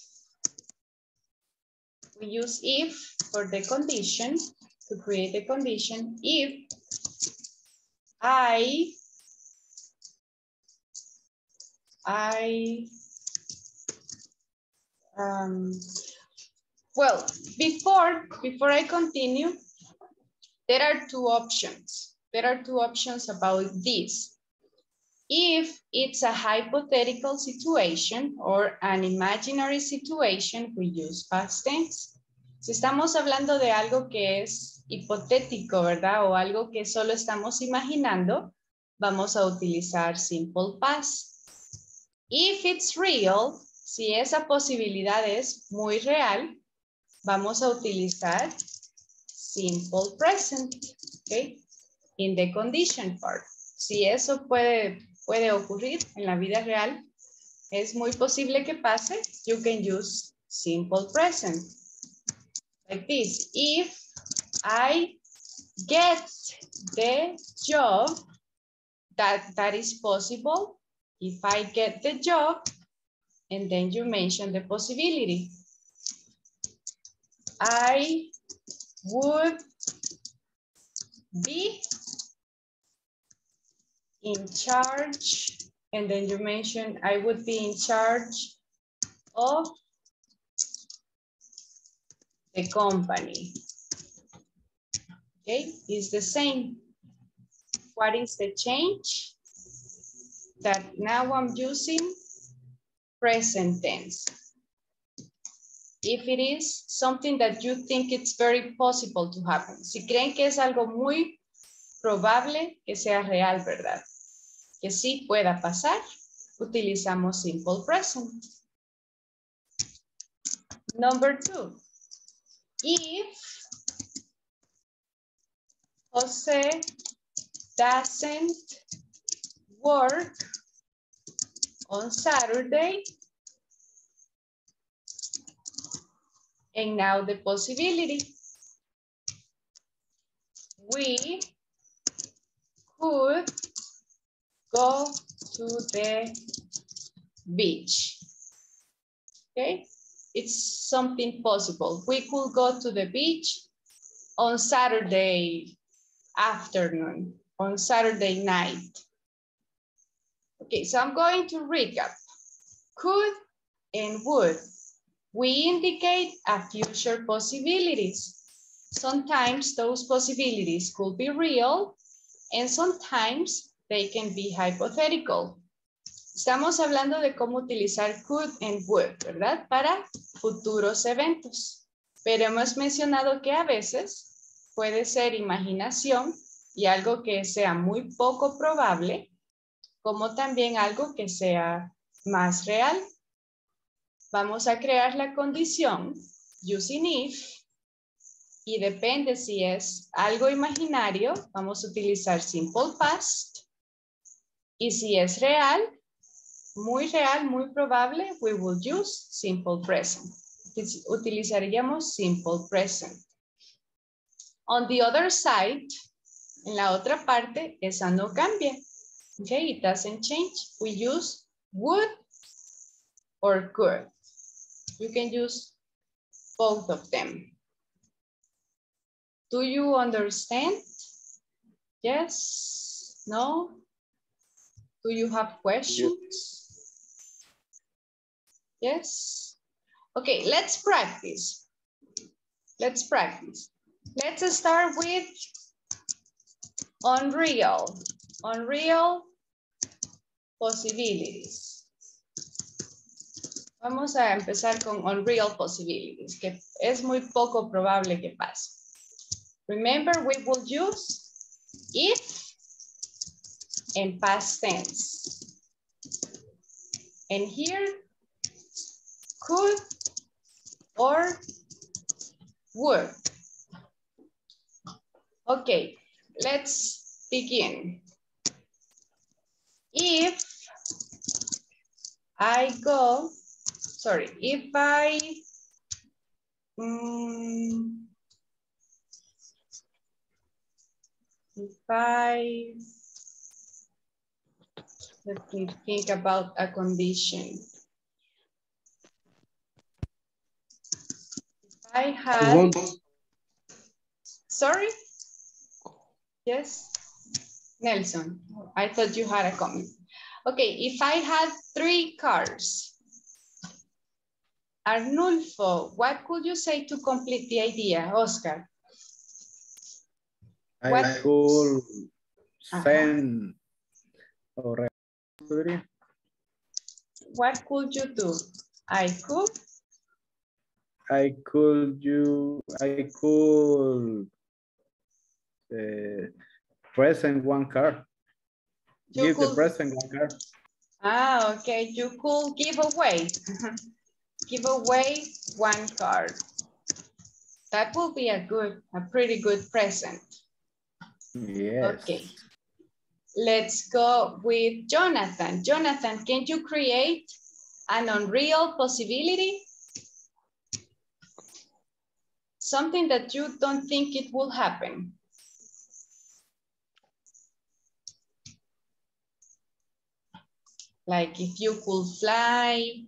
we use if for the condition to create the condition, if I I um, well before before I continue, there are two options. There are two options about this. If it's a hypothetical situation or an imaginary situation, we use past tense. Si estamos hablando de algo que es hipotético, ¿verdad? O algo que solo estamos imaginando, vamos a utilizar simple past. If it's real, si esa posibilidad es muy real, vamos a utilizar simple present, ¿ok? In the condition part. Si eso puede puede ocurrir en la vida real, es muy posible que pase, you can use simple present. Like this, if I get the job, that, that is possible. If I get the job, and then you mention the possibility. I would be in charge, and then you mentioned I would be in charge of the company. Okay, it's the same. What is the change? That now I'm using present tense. If it is something that you think it's very possible to happen. Si creen que es algo muy probable que sea real, ¿verdad? Que sí pueda pasar, utilizamos simple present. Number two, if Jose doesn't work on Saturday, and now the possibility, we could go to the beach. Okay, it's something possible. We could go to the beach on Saturday afternoon, on Saturday night. Okay, so I'm going to recap. Could and would. We indicate a future possibilities. Sometimes those possibilities could be real and sometimes They can be hypothetical. Estamos hablando de cómo utilizar could and would, ¿verdad? Para futuros eventos. Pero hemos mencionado que a veces puede ser imaginación y algo que sea muy poco probable, como también algo que sea más real. Vamos a crear la condición using if y depende si es algo imaginario, vamos a utilizar simple past y si es real, muy real, muy probable, we will use simple present. Utilizaríamos simple present. On the other side, en la otra parte, esa no cambia. Okay, it doesn't change. We use would or could. You can use both of them. Do you understand? Yes? No? Do you have questions? Yes? Okay, let's practice. Let's practice. Let's start with unreal. Unreal possibilities. Vamos a empezar con unreal possibilities, que es muy poco probable que pase. Remember, we will use if and past tense. And here, could or would. Okay, let's begin. if I go, sorry, if I, mm, if I, let me think about a condition. If I had, want- sorry? Yes, Nelson, I thought you had a comment. Okay, if I had three cars, Arnulfo, what could you say to complete the idea, Oscar? I What- could Ajá. send or What could you do? I could, I could you I could uh, present one car. You Give the present one car. ah, okay, you could give away. give away one card. That will be a good, a pretty good present. Yes. Okay. Let's go with Jonathan. Jonathan, can you create an unreal possibility? Something that you don't think it will happen. Like if you could fly,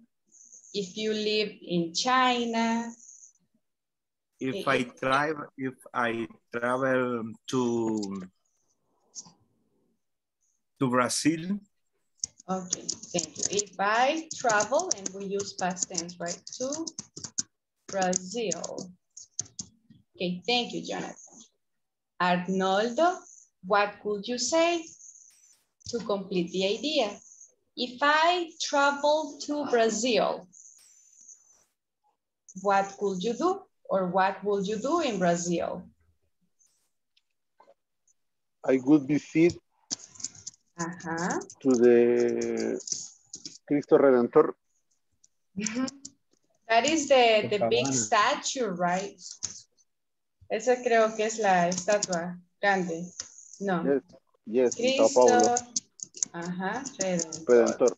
if you live in China. If eh, I eh. travel, if I travel to to Brazil, Okay, thank you. If I travel, and we use past tense, right, to Brazil. Okay, thank you, Jonathan. Arnoldo, what could you say to complete the idea? If I travel to Brazil, what could you do? Or what would you do in Brazil? I would visit Uh-huh. to the Cristo Redentor. That is the, the big statue, right? Esa creo que es la estatua grande. No. Yes, yes, in Sao Paulo. Cristo. Ajá, Redentor. Redentor.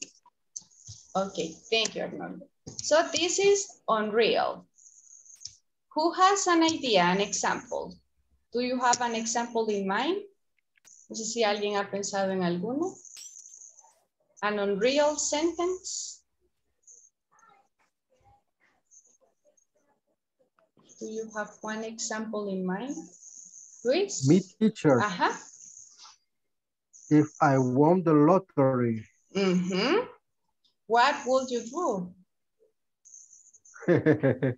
Okay, thank you, Arnoldo. So this is unreal. Who has an idea, an example? Do you have an example in mind? No sé si alguien ha pensado en alguno. An unreal sentence? Do you have one example in mind? Luis? Me teacher, Ajá. if I won the lottery. What would you do?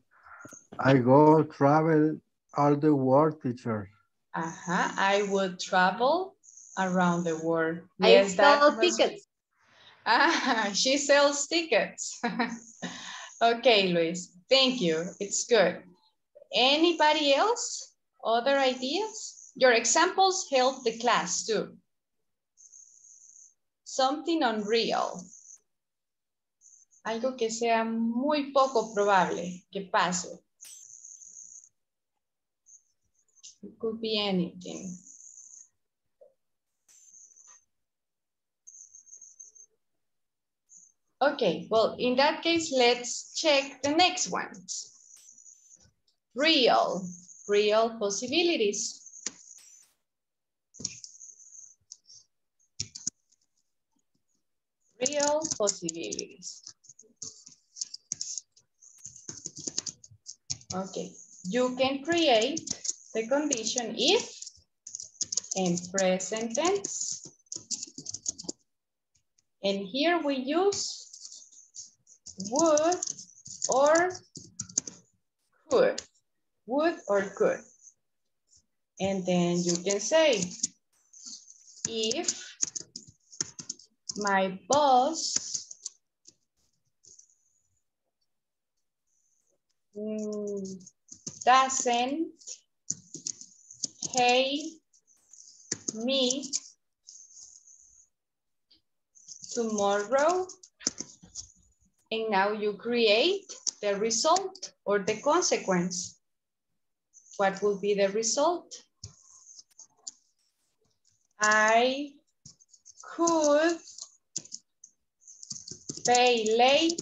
I go travel all the world teacher. I would travel around the world. I Yes, that sell was- tickets. Ah, she sells tickets. okay, Luis. Thank you. It's good. Anybody else? Other ideas? Your examples help the class too. Something unreal. Algo que sea muy poco probable que pase. It could be anything. Okay, well, in that case, let's check the next ones. Real, real possibilities. Real possibilities. Okay, you can create the condition if in present tense. And here we use would or could, would or could. And then you can say, if my boss doesn't pay me tomorrow, and now you create the result or the consequence. What will be the result? I could pay late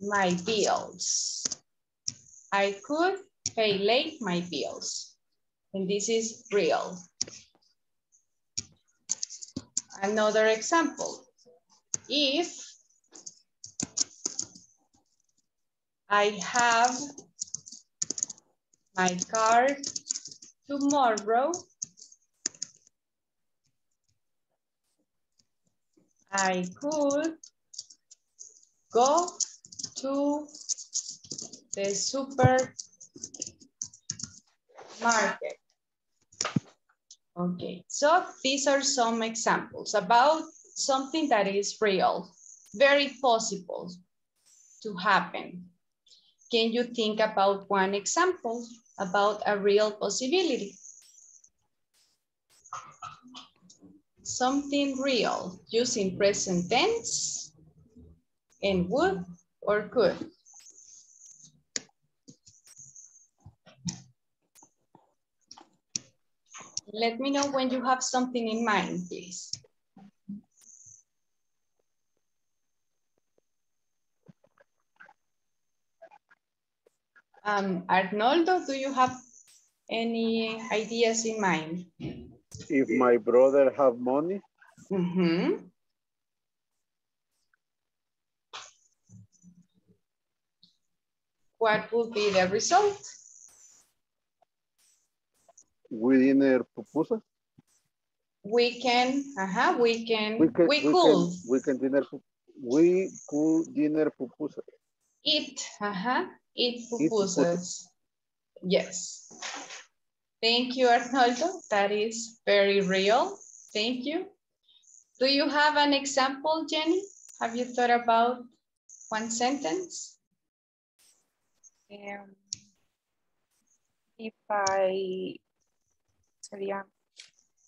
my bills. I could pay late my bills. And this is real. Another example. If I have my car tomorrow, I could go to the supermarket. Okay, so these are some examples about something that is real, very possible to happen. Can you think about one example about a real possibility? Something real using present tense and would or could. Let me know when you have something in mind, please. Um, Arnoldo, do you have any ideas in mind? If my brother have money, Mm -hmm. What would be the result? we dinner pupusas. We can, uh -huh, we can, we, can, we we could Can, we can dinner, we could dinner pupusas. eat, uh -huh, eat Eat pupusas. Yes. Thank you, Arnoldo. That is very real. Thank you. Do you have an example, Jenny? Have you thought about one sentence? Um, if I, sería,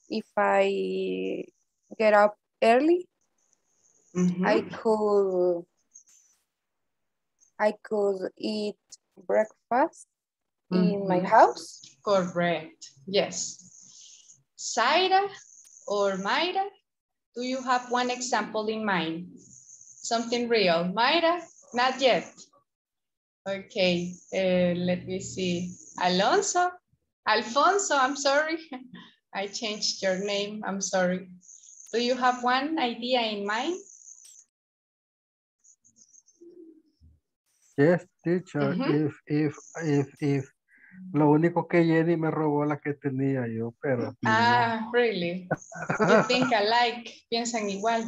if I get up early, I could, I could eat breakfast in my Mhm. house. Correct. Yes. Zaira or Mayra, do you have one example in mind? Something real. Mayra, not yet. Okay, uh, let me see. Alonso, Alfonso, I'm sorry. I changed your name, I'm sorry. Do you have one idea in mind? Yes, teacher. If, if, if, if. Lo único que Jenny me robó la que tenía yo, pero. Ah, really? You think alike, piensan igual.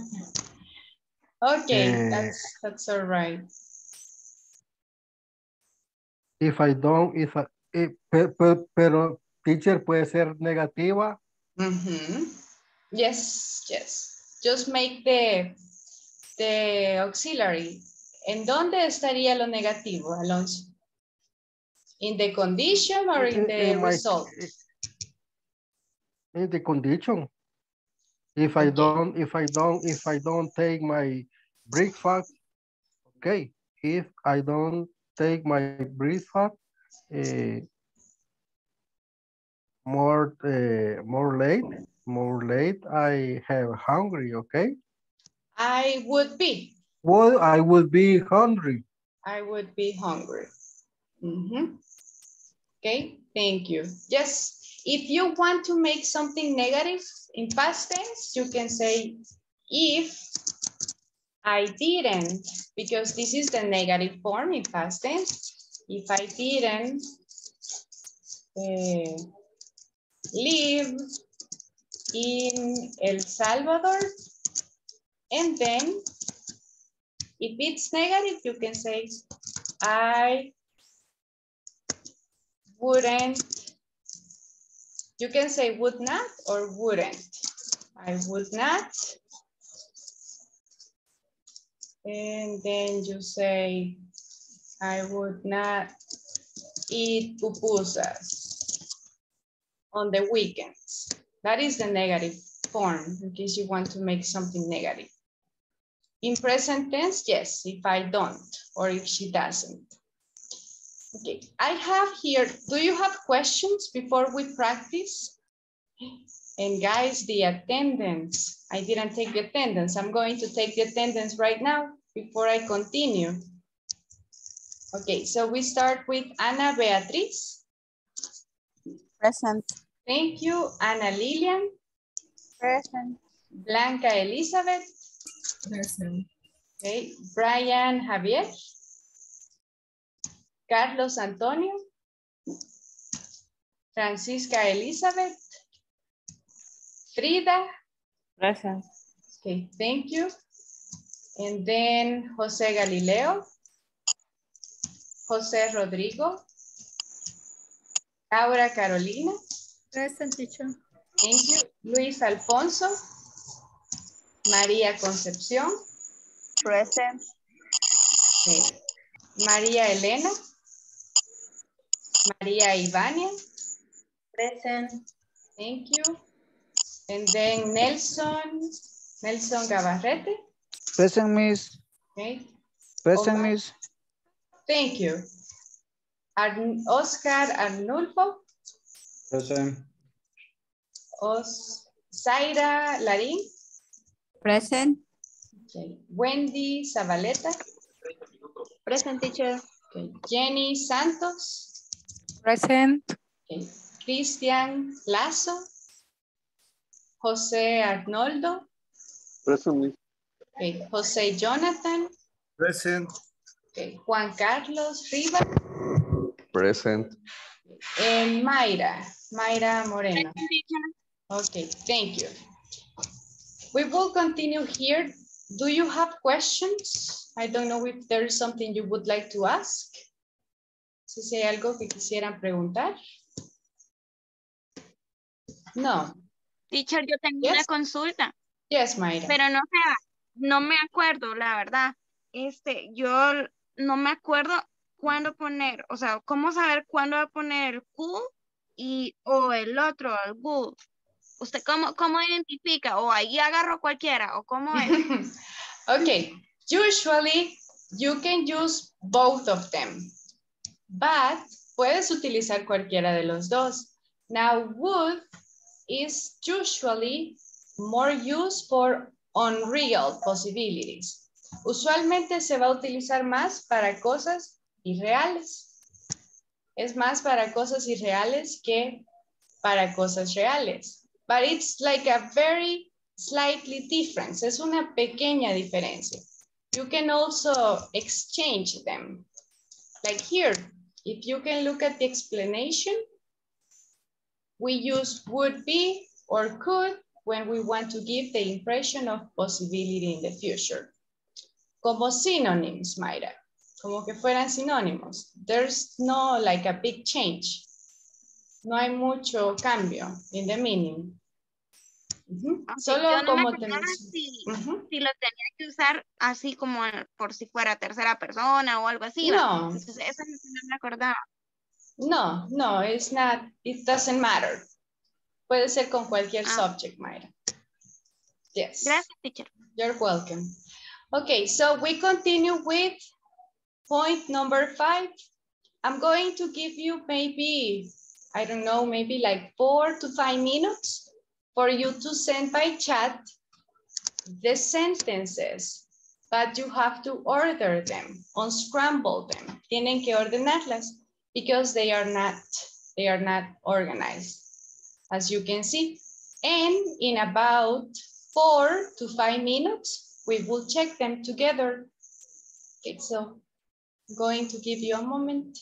Okay, Eh. that's, that's all right. If I don't, if I, if, pe- pe- pero teacher puede ser negativa. Mhm. Yes, yes. Just make the, the auxiliary. ¿En dónde estaría lo negativo, Alonso? In the condition or in the in my- result? in the condition. If I don't, if I don't, if I don't take my breakfast, okay. If I don't take my breakfast, eh, more, uh, more late, more late, I have hungry, okay? I would be. Well, I would be hungry. I would be hungry. Mhm. Okay, thank you. Yes, if you want to make something negative in past tense, you can say if I didn't, because this is the negative form in past tense. If I didn't eh, live in El Salvador, and then if it's negative, you can say, I wouldn't, you can say would not or wouldn't. I would not. And then you say, I would not eat pupusas on the weekends. That is the negative form in case you want to make something negative. In present tense, yes, if I don't or if she doesn't. Okay, I have here, do you have questions before we practice? And guys, the attendance. I didn't take the attendance. I'm going to take the attendance right now before I continue. Okay, so we start with Ana Beatriz. Present. Thank you. Ana Lilian. Present. Blanca Elizabeth. Present. Okay, Brian Javier. Carlos Antonio. Francisca Elizabeth. Frida. Present. Okay, thank you. And then Jose Galileo. Jose Rodrigo. Laura Carolina. Present teacher. Thank you. Luis Alfonso. María Concepción. Present. Okay. María Elena. María Ivania. Present. Thank you. And then Nelson. Nelson Gabarrete. Present, Miss. Okay. Present, Omar. Miss. Thank you. Arn Oscar Arnulfo. Present. Os Zaira Larín. Present. Okay. Wendy Zabaleta. Present teacher. Okay. Jenny Santos. Present. Okay. Cristian Lazo. José Arnoldo. Present. Okay. José Jonathan. Present. Okay. Juan Carlos Riva. Present. And Mayra. Mayra Moreno. Okay, thank you. We will continue here. Do you have questions? I don't know if there is something you would like to ask. Si hay algo que quisieran preguntar. No. Teacher, yo tengo una Yes. consulta, Yes, Mayra. pero no no me acuerdo, la verdad. Este, yo no me acuerdo cuándo poner, o sea, cómo saber cuándo va a poner cool y o el otro, el good. ¿Usted cómo, cómo identifica? O ahí agarro cualquiera, o cómo es. Okay, usually you can use both of them, but puedes utilizar cualquiera de los dos. Now, would is usually more used for unreal possibilities. Usualmente se va a utilizar más para cosas irreales. Es más para cosas irreales que para cosas reales. But it's like a very slightly difference. Es una pequeña diferencia. You can also exchange them. Like here, if you can look at the explanation, we use would be or could when we want to give the impression of possibility in the future. Como synonyms, Mayra. Como que fueran sinónimos. There's no like a big change. No hay mucho cambio in the meaning. Ujú. Aunque Solo yo no me como te acordaba mencioné. si, Ujú. si lo tenía que usar así como por si fuera tercera persona o algo así. No. Entonces, eso no no me acordaba. No, no, it's not, it doesn't matter. Puede ser con cualquier Ah. subject, Mayra. Yes. Gracias, teacher. You're welcome. Okay, so we continue with point number five. I'm going to give you maybe, I don't know, maybe like four to five minutes for you to send by chat the sentences, but you have to order them, unscramble them. Tienen que ordenarlas because they are not, they are not organized, as you can see. And in about four to five minutes, we will check them together. Okay, so I'm going to give you a moment.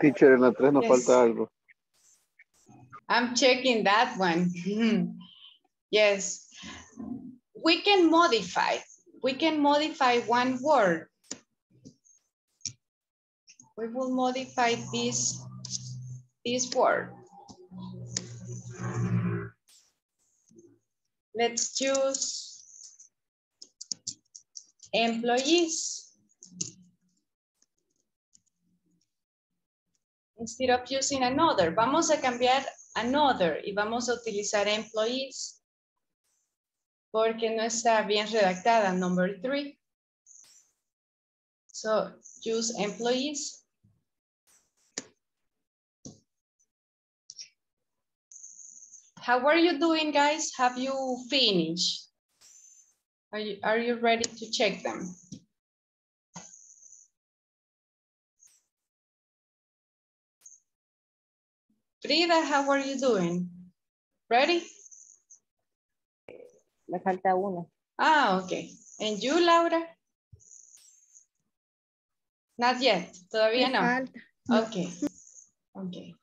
Teacher, en la 3 nos Yes. falta algo. I'm checking that one. yes. We can modify. We can modify one word. We will modify this, this word. Let's choose employees. Instead of using another, vamos a cambiar another y vamos a utilizar employees porque no está bien redactada, number three. So use employees. How are you doing, guys? Have you finished? Are you, are you ready to check them? Frida, how are you doing? Ready? Me falta uno. Ah, okay. And you, Laura? Not yet. Todavía Me no. falta. No. Okay.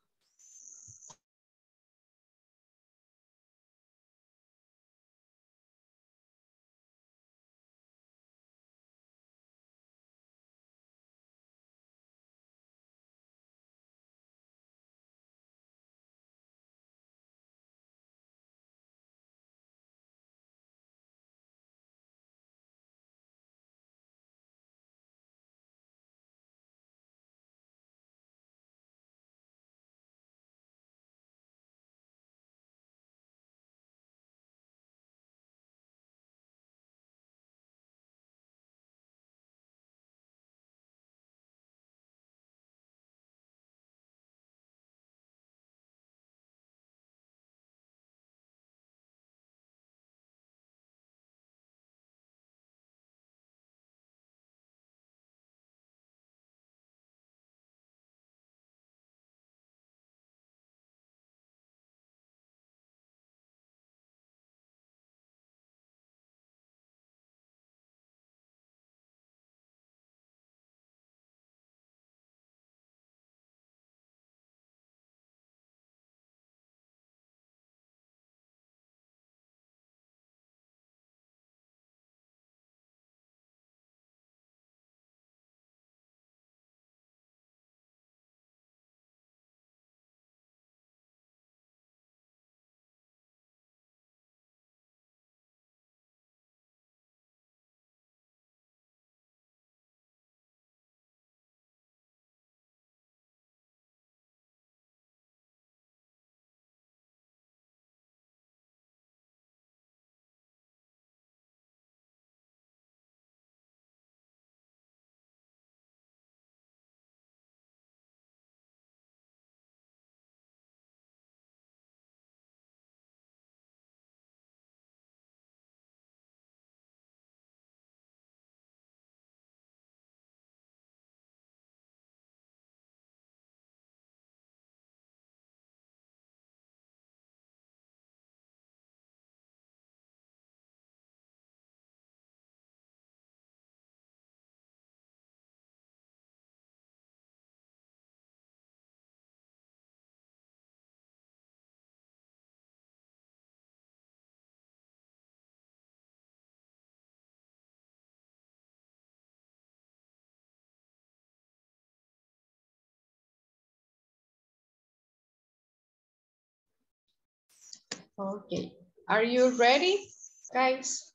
Okay. Are you ready, guys,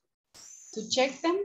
to check them?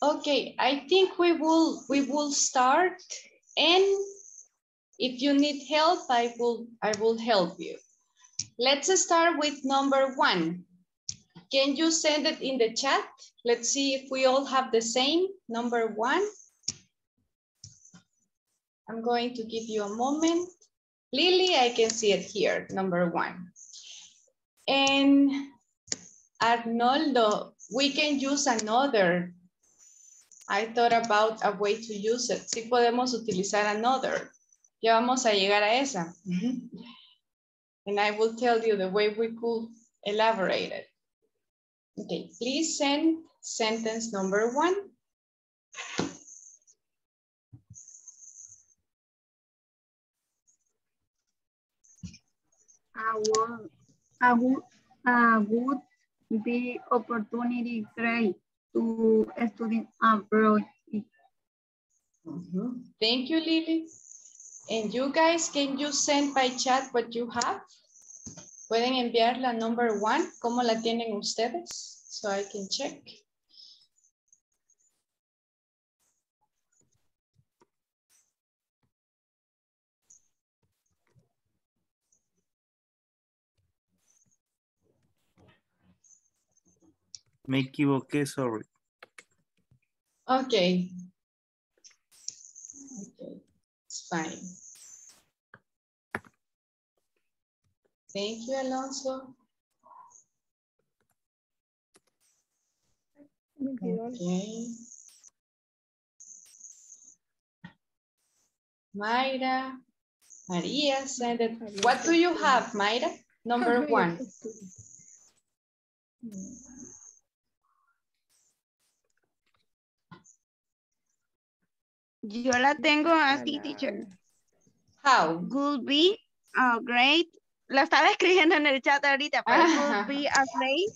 Okay, I think we will we will start and if you need help, I will I will help you. Let's start with number one. Can you send it in the chat? Let's see if we all have the same number one. I'm going to give you a moment. Lily, I can see it here, number one. And Arnoldo, we can use another. I thought about a way to use it. Sí podemos utilizar another. Ya vamos a llegar a esa. And I will tell you the way we could elaborate it. Okay, please send sentence number one. I would, I would, I would be opportunity great to study abroad. Mm-hmm. Thank you, Lily. And you guys, can you send by chat what you have? Pueden enviar la number one, ¿cómo la tienen ustedes? So I can check. Me equivoqué, sorry. Okay. Okay, it's fine. Thank you, Alonso. Okay. Mayra, Maria, send it. What do you have, Mayra? Number one. Yo la tengo así, teacher. How? Could be a great. La estaba escribiendo en el chat ahorita, pero could be a great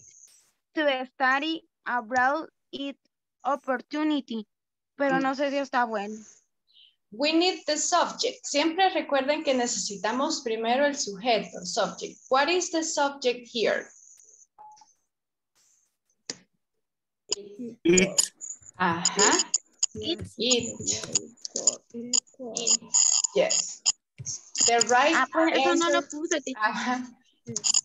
to study abroad it opportunity. Pero no sé si está bueno. We need the subject. Siempre recuerden que necesitamos primero el sujeto, subject. What is the subject here? It. Ajá. It. It. Yes. The right Ah, pues eso no lo puse. Ajá.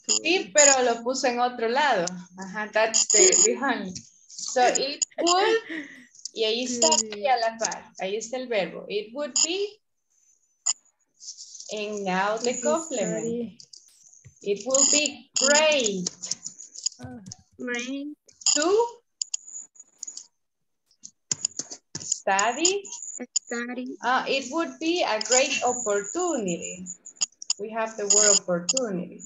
Sí, pero lo puse en otro lado. Ajá, that's the behind. So it would, y ahí está aquí a la par, ahí está el verbo. It would be, and now the complement. It will be great Great. to study. Study. Uh, it would be a great opportunity. We have the word opportunity.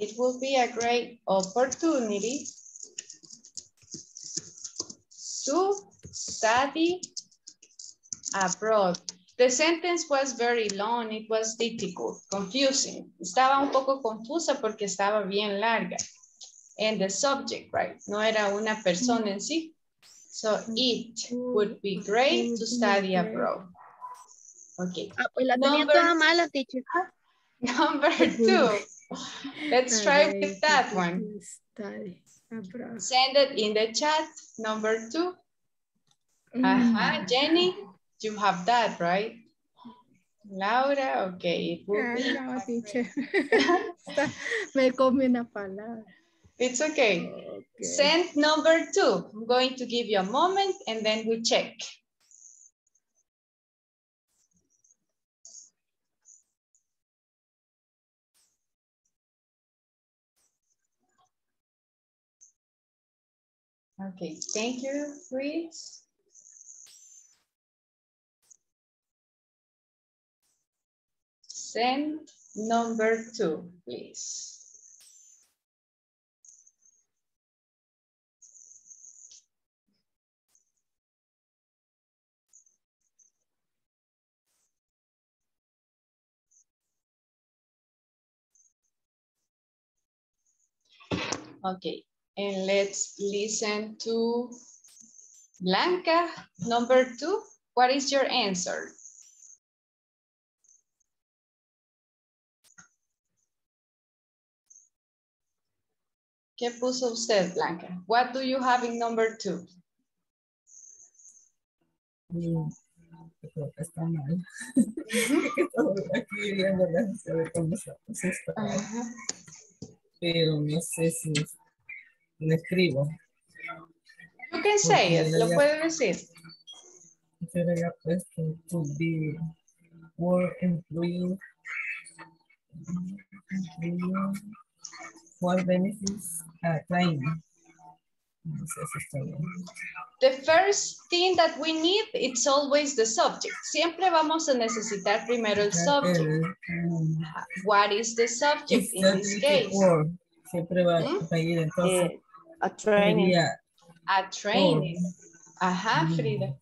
It will be a great opportunity to study abroad. The sentence was very long, it was difficult, confusing. Estaba un poco confusa porque estaba bien larga. And the subject, right? No era una persona en sí. So it would be great to study abroad. Okay. Ah, pues la tenía Number- toda mala, teacher. Number two. Let's try with that one. Study abroad. Send it in the chat. Number two. Ajá, Jenny, you have that, right? Laura, okay. It will be. no, teacher. Me come una palabra. It's okay. Send number two. I'm going to give you a moment and then we check. Okay, thank you, Chris. Send number two, please. Okay, and let's listen to Blanca, number two. What is your answer? ¿Qué puso usted, Blanca? What do you have in number two? Mm, Creo que está mal. Aquí cómo se. Pero no sé si lo escribo. You can say it, lo puede decir. Yo le había puesto to be work employee. employee For benefits está bien. The first thing that we need, it's always the subject. Siempre vamos a necesitar primero el subject. El, What is the subject in this case? Siempre va ¿Mm? a ir entonces. Eh, a training. A training. Ajá, Mm, Frida.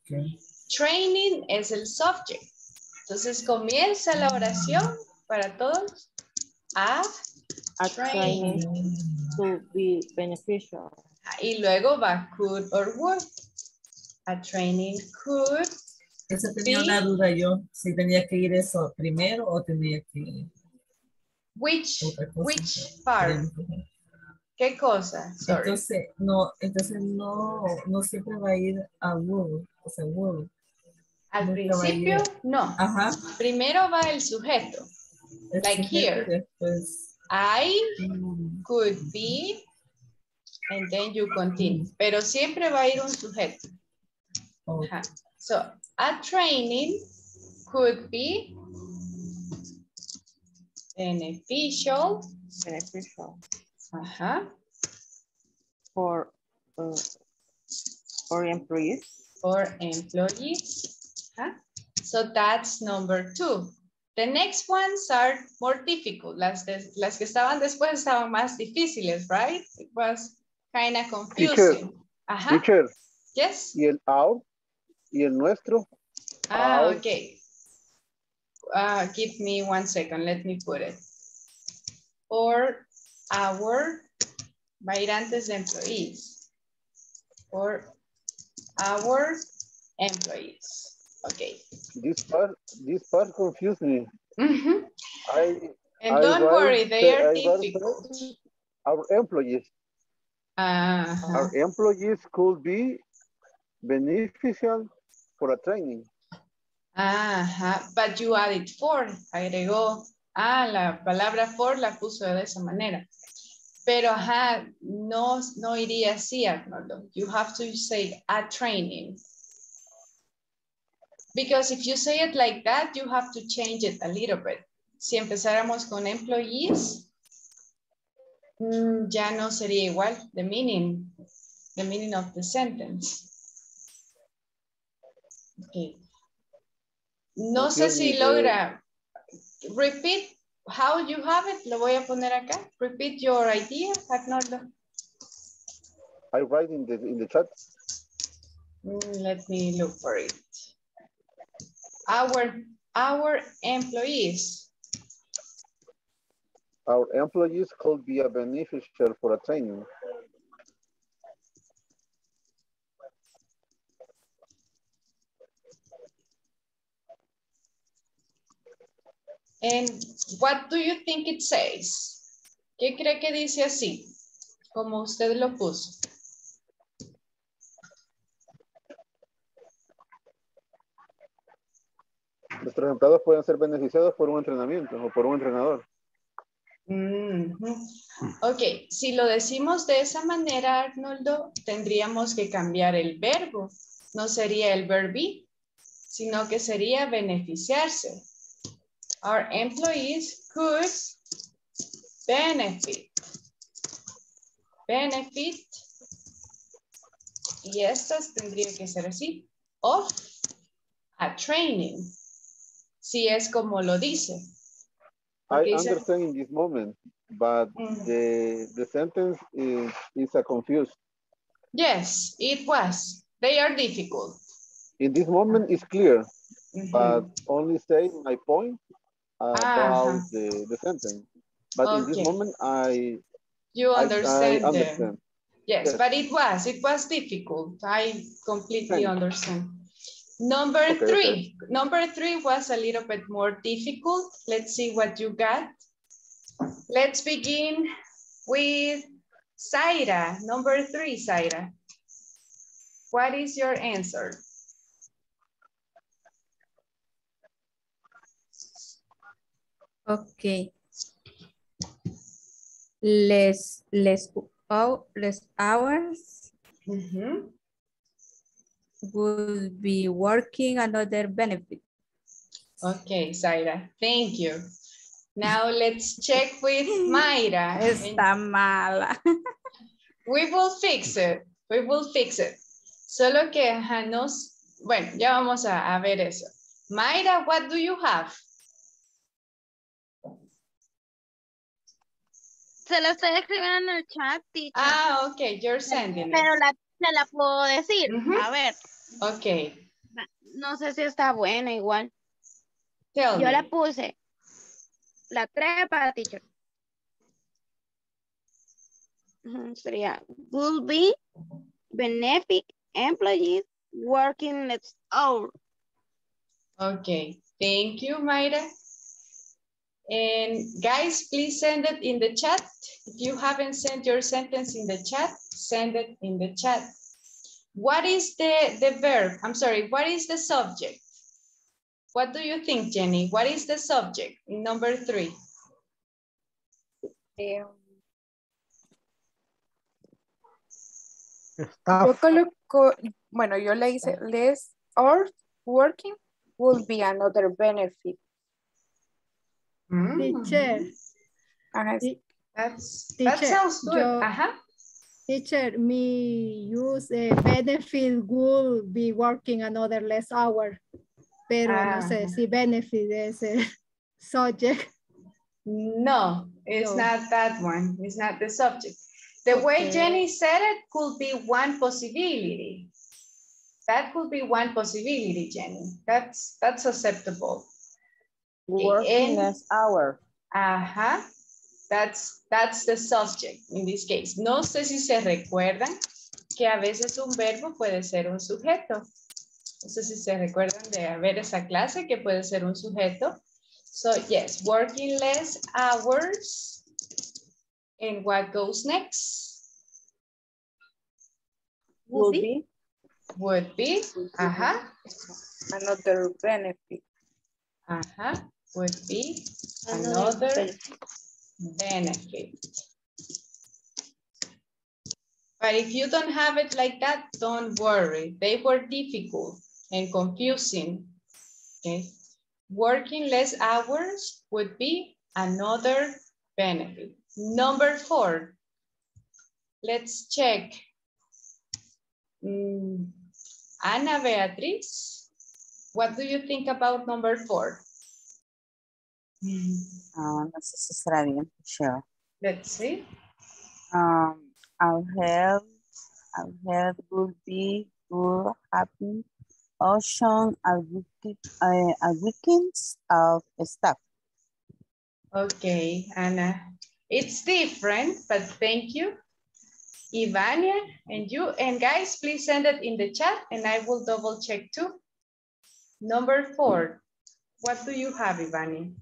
Training es el subject. Entonces comienza la oración para todos. A a training. training to be beneficial. Y luego va could or would. A training could. Eso tenía be- una duda yo, si tenía que ir eso primero o tenía que ir Which, which part? ¿Qué cosa? Sorry. Entonces, no, entonces no, no siempre va a ir a would, o sea, would. Al nunca principio, no. Ajá. Primero va el sujeto. el Like sujeto here. Después, I mm, could be, and then you continue. Pero siempre va a ir un sujeto. Ajá. So, a training could be beneficial. Beneficial Ajá. for uh, for employees. For employees. Ajá. So that's number two. The next ones are more difficult. Las, de- las que estaban después estaban más difíciles, right? It was kind of confusing. Ajá. Teacher, Yes. y el our, y el nuestro, Ah, Our. okay. Uh, give me one second. Let me put it. Or our, ir antes de employees. Or our employees. Okay. this part, this part confused me. I, And I don't worry, they the- are I difficult. Our employees, our employees could be beneficial for a training. Ajá, but you added for, agregó, ah, la palabra for la puso de esa manera. Pero, ajá, no, no iría así, Arnoldo. You have to say a training. Because if you say it like that, you have to change it a little bit. Si empezáramos con employees, mm, ya no sería igual, the meaning, the meaning of the sentence. Okay. No sé si logra. Repeat how you have it. Lo voy a poner acá. Repeat your idea, Arnoldo. I write in the, in the chat. Mm, Let me look for it. Our, our employees. Our employees could be a beneficial for a training. And what do you think it says? ¿Qué cree que dice así? Como usted lo puso. Nuestros empleados pueden ser beneficiados por un entrenamiento o por un entrenador. Mhm. Ok, si lo decimos de esa manera, Arnoldo, tendríamos que cambiar el verbo. No sería el verb be, sino que sería beneficiarse. Our employees could benefit. Benefit. Y estas tendrían que ser así. Of a training. Si es como lo dice. I Okay, so- understand in this moment, but Mm. the, the sentence is, is a confused. Yes, it was. They are difficult. In this moment, it's clear, Mhm. but only say my point about Ajá. the, the sentence. But in this moment, I, You I, I understand. Yes, Yes. but it was, it was difficult. I completely understand. Number Okay, okay. three, number three was a little bit more difficult. Let's see what you got. Let's begin with Zaira, number three, Zaira. What is your answer? Okay. Less, less, oh, less hours Mhm. Would be working another benefit. Okay, Zaira, thank you. Now let's check with Mayra. Está mala. We will fix it. We will fix it. Solo que nos... Bueno, ya vamos a, a ver eso. Mayra, what do you have? Se lo estoy escribiendo en el chat, teacher. Ah, ok, you're sending it. Pero la, se la puedo decir. A ver. Ok. No sé si está buena igual. Tell Yo me. la puse. La trepa, teacher. Sería will be benefit employees working less hour. Okay, thank you, Mayra. And guys, please send it in the chat. If you haven't sent your sentence in the chat, send it in the chat. What is the, the verb? I'm sorry, what is the subject? What do you think, Jenny? What is the subject number three? Eh, yo coloco, bueno, yo le hice less hours working will be another benefit. Teacher. Ajá, Ti- That's, that sounds good. yo- Ajá. Teacher, me use a benefit will be working another less hour. Pero no sé Ah. si benefit es el subject. No, it's No. not that one. It's not the subject. The way Jenny said it could be one possibility. That could be one possibility, Jenny. That's that's acceptable. Working And- less hour. Ajá. That's that's the subject in this case. No sé si se recuerdan que a veces un verbo puede ser un sujeto. No sé si se recuerdan de ver esa clase que puede ser un sujeto. So yes, working less hours. And what goes next? Would be Would be, ajá, another benefit. ajá, would be Another another benefit. But if you don't have it like that, don't worry. They were difficult and confusing. Okay. Working less hours would be another benefit. Number four. Let's check. Mm, Ana Beatriz, what do you think about number four? Ah, no sé si será bien. Sure. Let's see. Um, our health, our health will be good, happy, ocean, a weekend, uh, a weekends of stuff. Okay, Anna. It's different, but thank you. Ivania and you, and guys, please send it in the chat and I will double check too. Number four, what do you have, Ivania?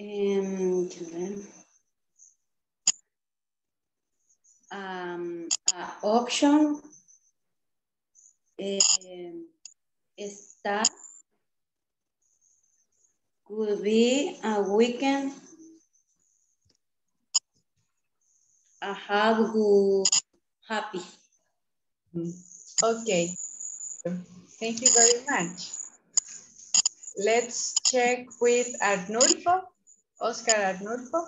Ver. Um, a auction em, está could be a weekend a have happy Okay, thank you very much. Let's check with Arnulfo, Oscar Arnulfo.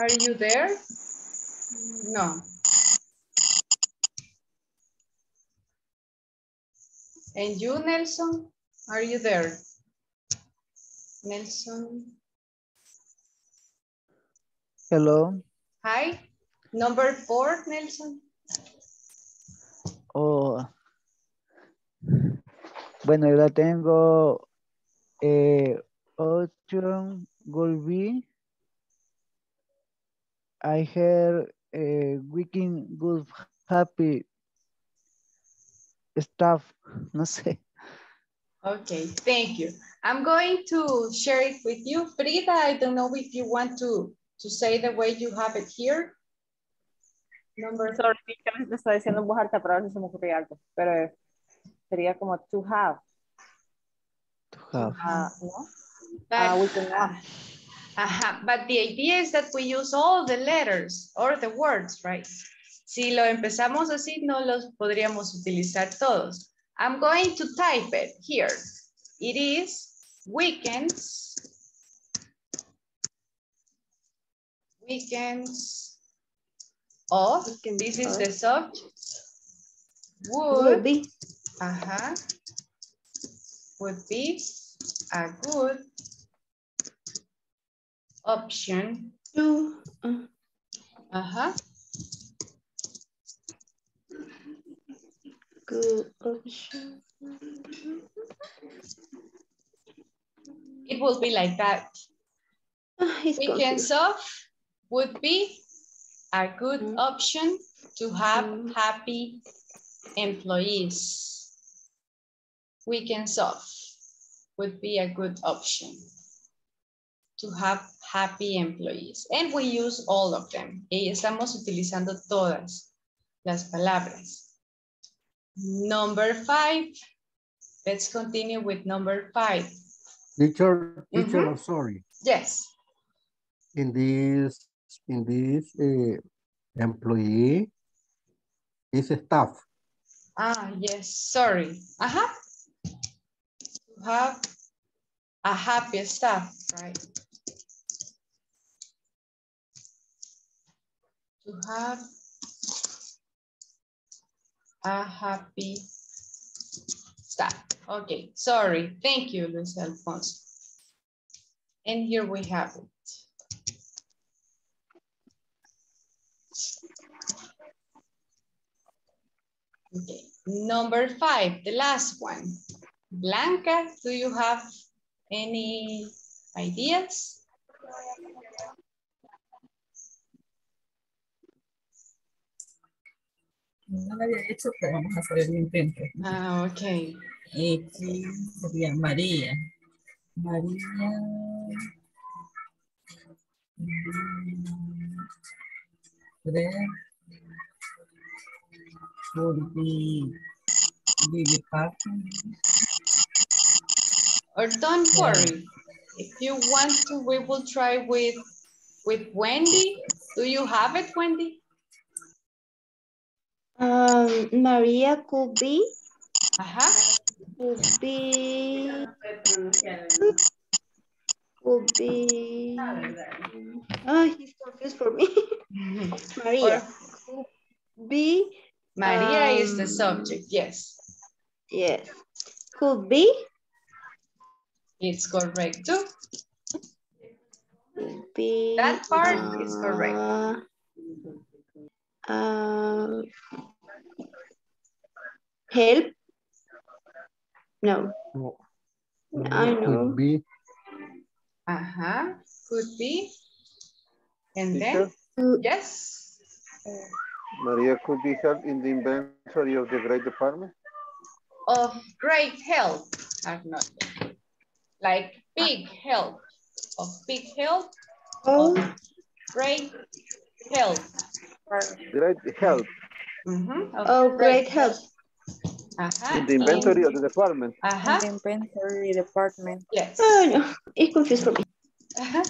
Are you there? No. And you, Nelson, are you there? Nelson, Hello. hi. Number four, Nelson. Oh. Bueno, yo la tengo. Eh, will be. I hear eh, weekend good happy staff. No sé. Okay, thank you. I'm going to share it with you. Frida, I don't know if you want to, to say the way you have it here. Number Sorry, me está diciendo en voz alta, pero ahora se me ocurrió algo. Pero sería como to have. To have. Ah, ¿no? But, Ah, we can have. Ajá, but the idea is that we use all the letters or the words, right? Si lo empezamos así, no los podríamos utilizar todos. I'm going to type it here. It is weekends. Weekends of, this is the subject. Would, Would be. Uh-huh, would be a good option. To, Uh-huh. good option. It will be like that. he's Weekends off would be a good option to have happy employees. Weekends off would be a good option to have happy employees. And we use all of them. Y estamos utilizando todas las palabras. Number five. Let's continue with number five. Teacher, teacher, Mhm. I'm sorry. Yes. In this, in this uh, employee is staff. Ah, yes, sorry. Uh-huh. Have a happy staff, right? To have a happy staff. Okay, sorry. Thank you, Luis Alfonso. And here we have it. Okay, number five, the last one. Blanca, do you have any ideas? No lo había hecho, pero vamos a hacer el intento. Ah, ok. Aquí sería María. María. Be the department. Or don't worry. If you want to, we will try with, with Wendy. Do you have it, Wendy? Um, Maria could be. Uh-huh. Could be. Could be. Oh, he's confused for me. Maria. Could be. Maria is the um, subject, yes. Yes. Could be. It's correct too. Be. That part is correct. uh, um, help. No. No. I know. Could be Uh-huh, could be. And Teacher? then, yes, Maria could be held in the inventory of the great department. of great help, Arnold. Like big help, of big help, Oh, great help. Great help Mhm, oh, great help. Uh-huh. in the inventory of the department. Uh-huh. The inventory department. Yes. Oh, no. It's confused for me. Ajá.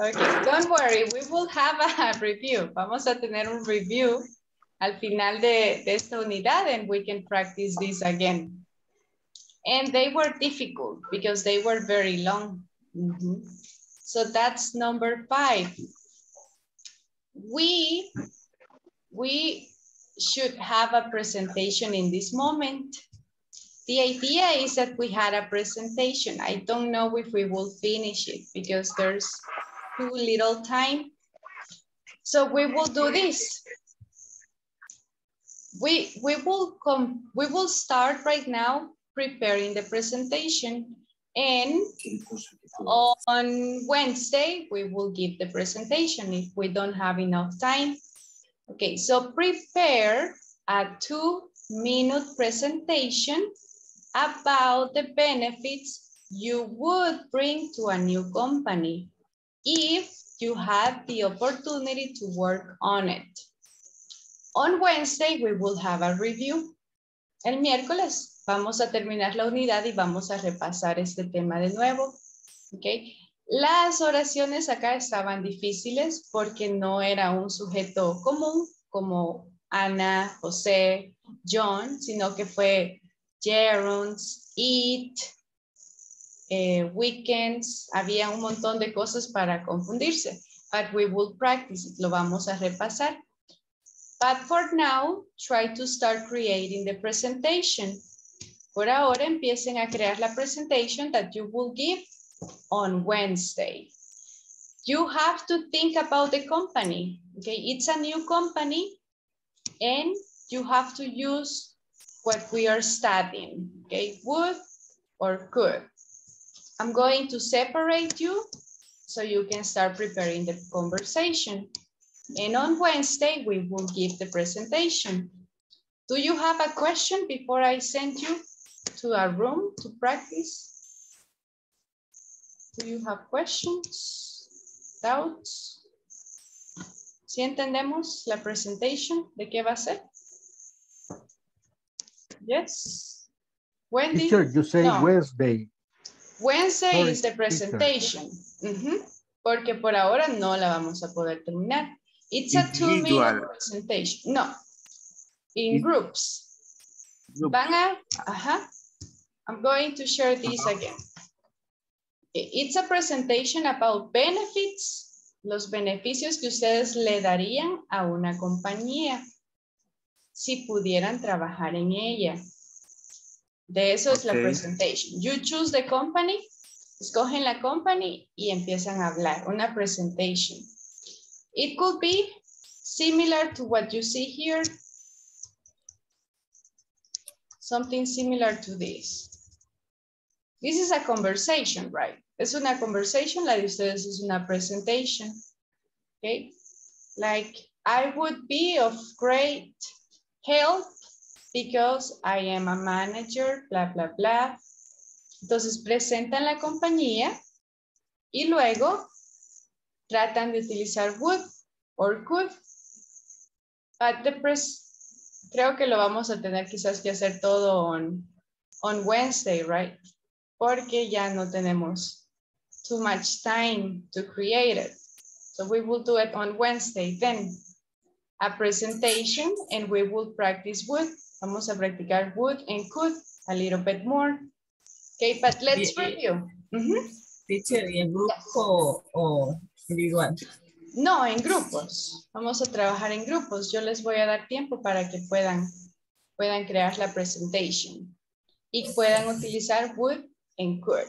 Okay, don't worry, we will have a review. Vamos a tener un review al final de, de esta unidad and we can practice this again. And they were difficult because they were very long. Mhm. So that's number five. We, we should have a presentation in this moment. The idea is that we had a presentation. I don't know if we will finish it because there's too little time. So we will do this. We, we will come, we will start right now preparing the presentation and on Wednesday, we will give the presentation if we don't have enough time. Okay, so prepare a two-minute presentation about the benefits you would bring to a new company if you had the opportunity to work on it. On Wednesday, we will have a review. El miércoles vamos a terminar la unidad y vamos a repasar este tema de nuevo. Okay. Las oraciones acá estaban difíciles porque no era un sujeto común como Ana, José, John, sino que fue gerunds, eat, eh, weekends, había un montón de cosas para confundirse. But we will practice it, lo vamos a repasar. But for now, try to start creating the presentation. Por ahora empiecen a crear la presentation that you will give on Wednesday. You have to think about the company. Okay, it's a new company and you have to use what we are studying. Okay, would or could. I'm going to separate you so you can start preparing the conversation. And on Wednesday, we will give the presentation. Do you have a question before I send you to a room to practice? Do you have questions, doubts? ¿Sí entendemos la presentation? ¿De qué va a ser? Yes. Wendy? Teacher, you say No. Wednesday. Wednesday Sorry, is the presentation. Porque por ahora no la vamos a poder terminar. It's a two-minute presentation. No. In groups. Van a, ajá. I'm going to share this again. It's a presentation about benefits, los beneficios que ustedes le darían a una compañía si pudieran trabajar en ella. De eso es la presentation. You choose the company, escogen la company y empiezan a hablar, una presentation. It could be similar to what you see here. Something similar to this. This is a conversation, right? Es una conversation, la de ustedes es una presentation. Okay? Like, I would be of great help because I am a manager, bla, bla, bla. Entonces presentan la compañía y luego tratan de utilizar would or could. But the pres creo que lo vamos a tener quizás que hacer todo on, on Wednesday, right? Porque ya no tenemos too much time to create it. So we will do it on Wednesday then. A presentation and we will practice would. Vamos a practicar would and could a little bit more. Okay, but let's review. Ujú. Teacher, ¿y en grupo o individual? No, en grupos. Vamos a trabajar en grupos. Yo les voy a dar tiempo para que puedan, puedan crear la presentation y puedan utilizar would and could.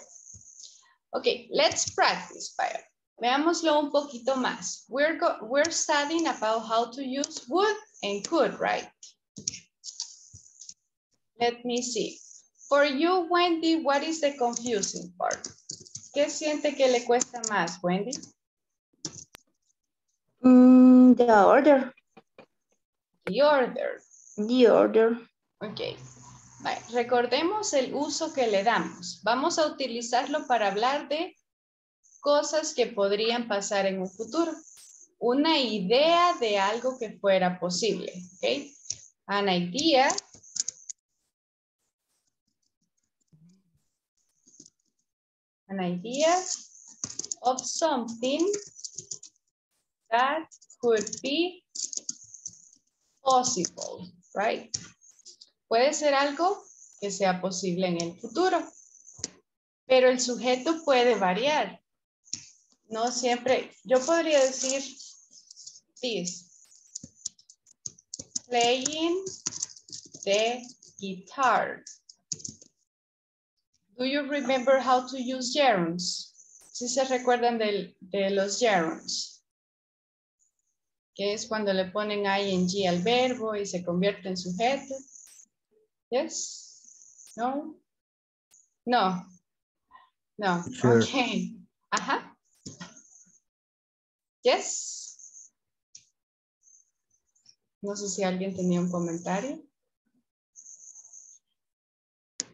Okay, let's practice, Paya. Veámoslo un poquito más. We're, go- we're studying about how to use would and could, right? Let me see. For you, Wendy, what is the confusing part? ¿Qué siente que le cuesta más, Wendy? Mm, the order. The order. The order. Ok. Vale, Recordemos el uso que le damos. Vamos a utilizarlo para hablar de cosas que podrían pasar en un futuro. Una idea de algo que fuera posible. ¿ok? An idea. An idea of something that could be possible, right? Puede ser algo que sea posible en el futuro, pero el sujeto puede variar. No siempre, yo podría decir this, playing the guitar. Do you remember how to use gerunds? Si se recuerdan del- de los gerunds, que es cuando le ponen ing al verbo y se convierte en sujeto. Yes? No? No. No. Sure. Okay. Ajá. Yes. No sé si alguien tenía un comentario.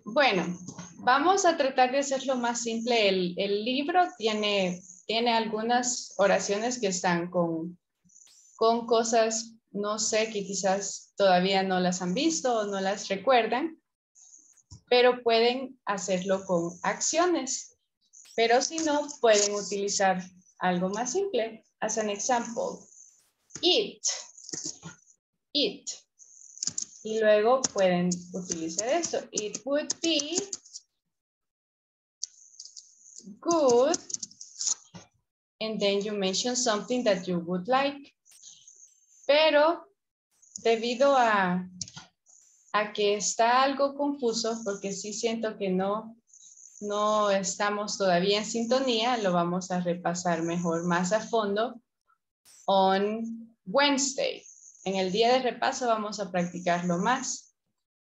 Bueno, vamos a tratar de hacerlo más simple. El, el libro tiene, tiene algunas oraciones que están con, con cosas, no sé, que quizás todavía no las han visto o no las recuerdan, pero pueden hacerlo con acciones. Pero si no, pueden utilizar algo más simple. As an example, eat, eat. Y luego pueden utilizar esto. It would be good. And then you mention something that you would like. Pero debido a, a que está algo confuso, porque sí siento que no, no estamos todavía en sintonía, lo vamos a repasar mejor más a fondo on Wednesday. En el día de repaso vamos a practicarlo más.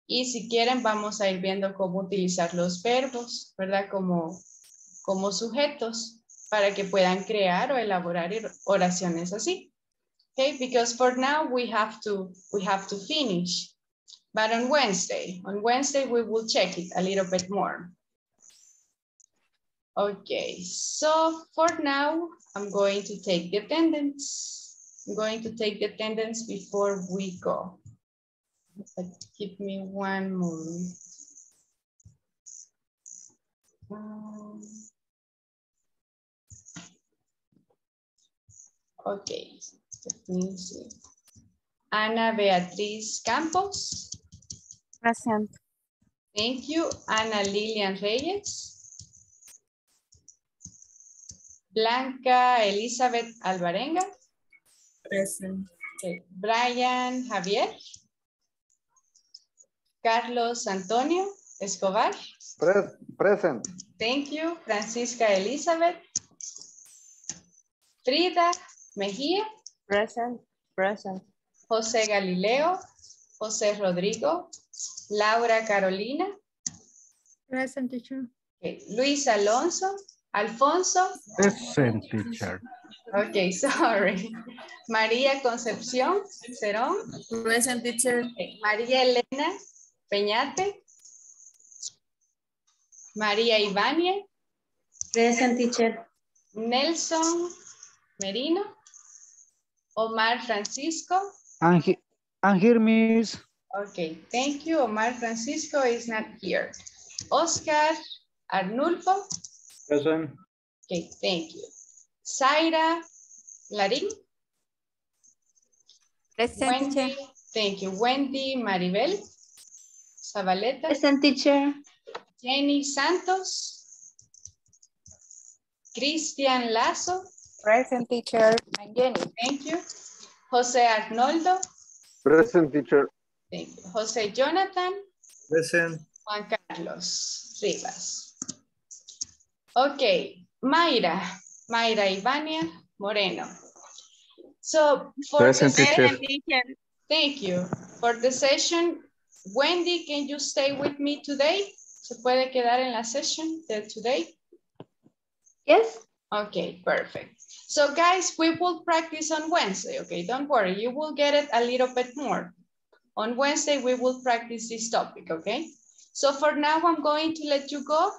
Y si quieren, vamos a ir viendo cómo utilizar los verbos, ¿verdad? Como, como sujetos para que puedan crear o elaborar oraciones así. Okay, because for now we have to we have to finish. But on Wednesday, on Wednesday we will check it a little bit more. Okay, so for now I'm going to take the attendance. I'm going to take the attendance before we go. But give me one moment. Um, okay. Ana Beatriz Campos. Present. Thank you. Ana Lilian Reyes. Blanca Elizabeth Alvarenga. Present. Okay. Brian Javier. Carlos Antonio Escobar. Pres present. Thank you. Francisca Elizabeth. Frida Mejía. Present. Present. José Galileo. José Rodrigo. Laura Carolina. Present teacher. Okay. Luis Alonso. Alfonso. Present teacher. Okay, sorry. María Concepción Cerón. Present teacher. Okay. María Elena Peñate. María Ivania. Present teacher. Nelson Merino. Omar Francisco. He I'm here, miss. Okay, thank you. Omar Francisco is not here. Oscar Arnulfo. Present. Okay, thank you. Zaira Larín. Present Wendy, teacher. thank you. Wendy Maribel Zabaleta. Present teacher. Jenny Santos. Cristian Lazo. Present teacher. And Jenny. Thank you. Jose Arnoldo. Present teacher. Thank you. Jose Jonathan. Present. Juan Carlos Rivas. Okay, Mayra. Mayra Ivania Moreno. So for Present the teacher. session, thank you. For the session, Wendy, can you stay with me today? ¿Se puede quedar en la session de today? Yes. Okay, perfect. So guys, we will practice on Wednesday, okay? Don't worry, you will get it a little bit more. On Wednesday, we will practice this topic, okay? So for now, I'm going to let you go.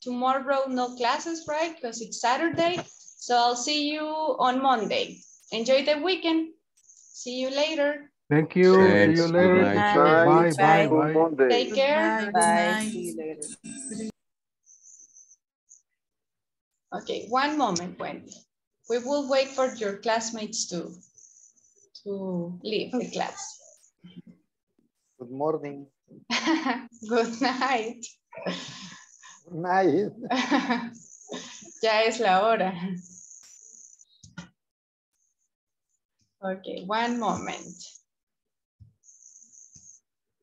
Tomorrow, no classes, right? Because it's Saturday. So I'll see you on Monday. Enjoy the weekend. See you later. Thank you. Thanks. See you later. night. Bye, bye, Bye. bye. Monday. Take care. Bye. See you later. Okay, one moment, Wendy. We will wait for your classmates to, to leave the class. Good morning. Good night. Good night. ya es la hora. Okay, one moment.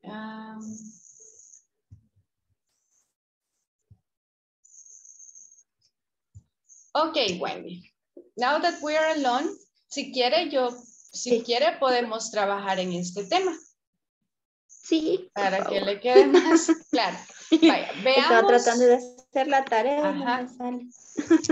Um, okay, Wendy. Now that we are alone, si quiere yo, si quiere podemos trabajar en este tema. Sí. Para que le quede más claro. Vaya, Estaba veamos. tratando de hacer la tarea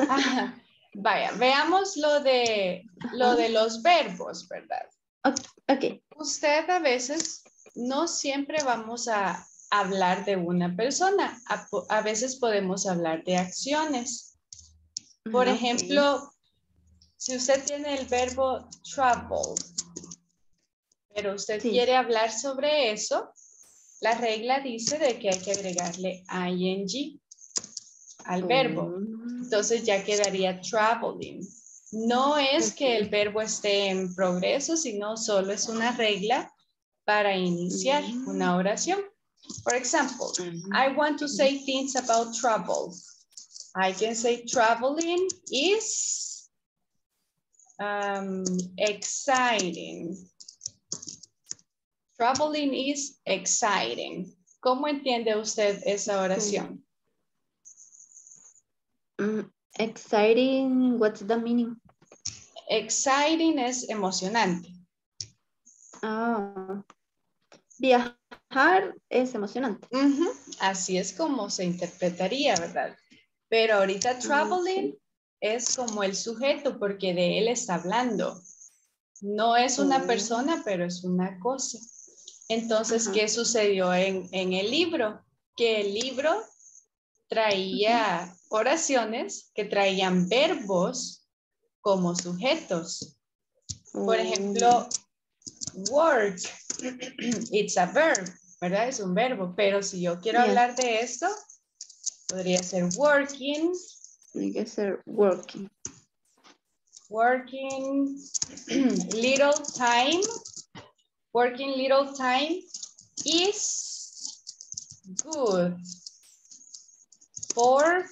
Ajá. Vaya, veamos lo de, lo de los verbos, ¿verdad? Ok. Usted a veces, no siempre vamos a hablar de una persona. A, veces podemos hablar de acciones. Por ejemplo, si usted tiene el verbo travel, pero usted quiere hablar sobre eso, la regla dice de que hay que agregarle ing al verbo. Entonces ya quedaría traveling. No es que el verbo esté en progreso, sino solo es una regla para iniciar una oración. For example, I want to say things about travel. I can say traveling is um, exciting. Traveling is exciting. ¿Cómo entiende usted esa oración? Mm, exciting, what's the meaning? Exciting es emocionante. Ah, viajar es emocionante. Así es como se interpretaría, ¿verdad? Pero ahorita traveling es como el sujeto porque de él está hablando. No es una persona, pero es una cosa. Entonces, ¿qué sucedió en, en el libro? Que el libro traía oraciones que traían verbos como sujetos. Por ejemplo, work, it's a verb, ¿verdad? Es un verbo, pero si yo quiero hablar de esto, podría ser working, Tiene que ser working. working little time, working little time is good for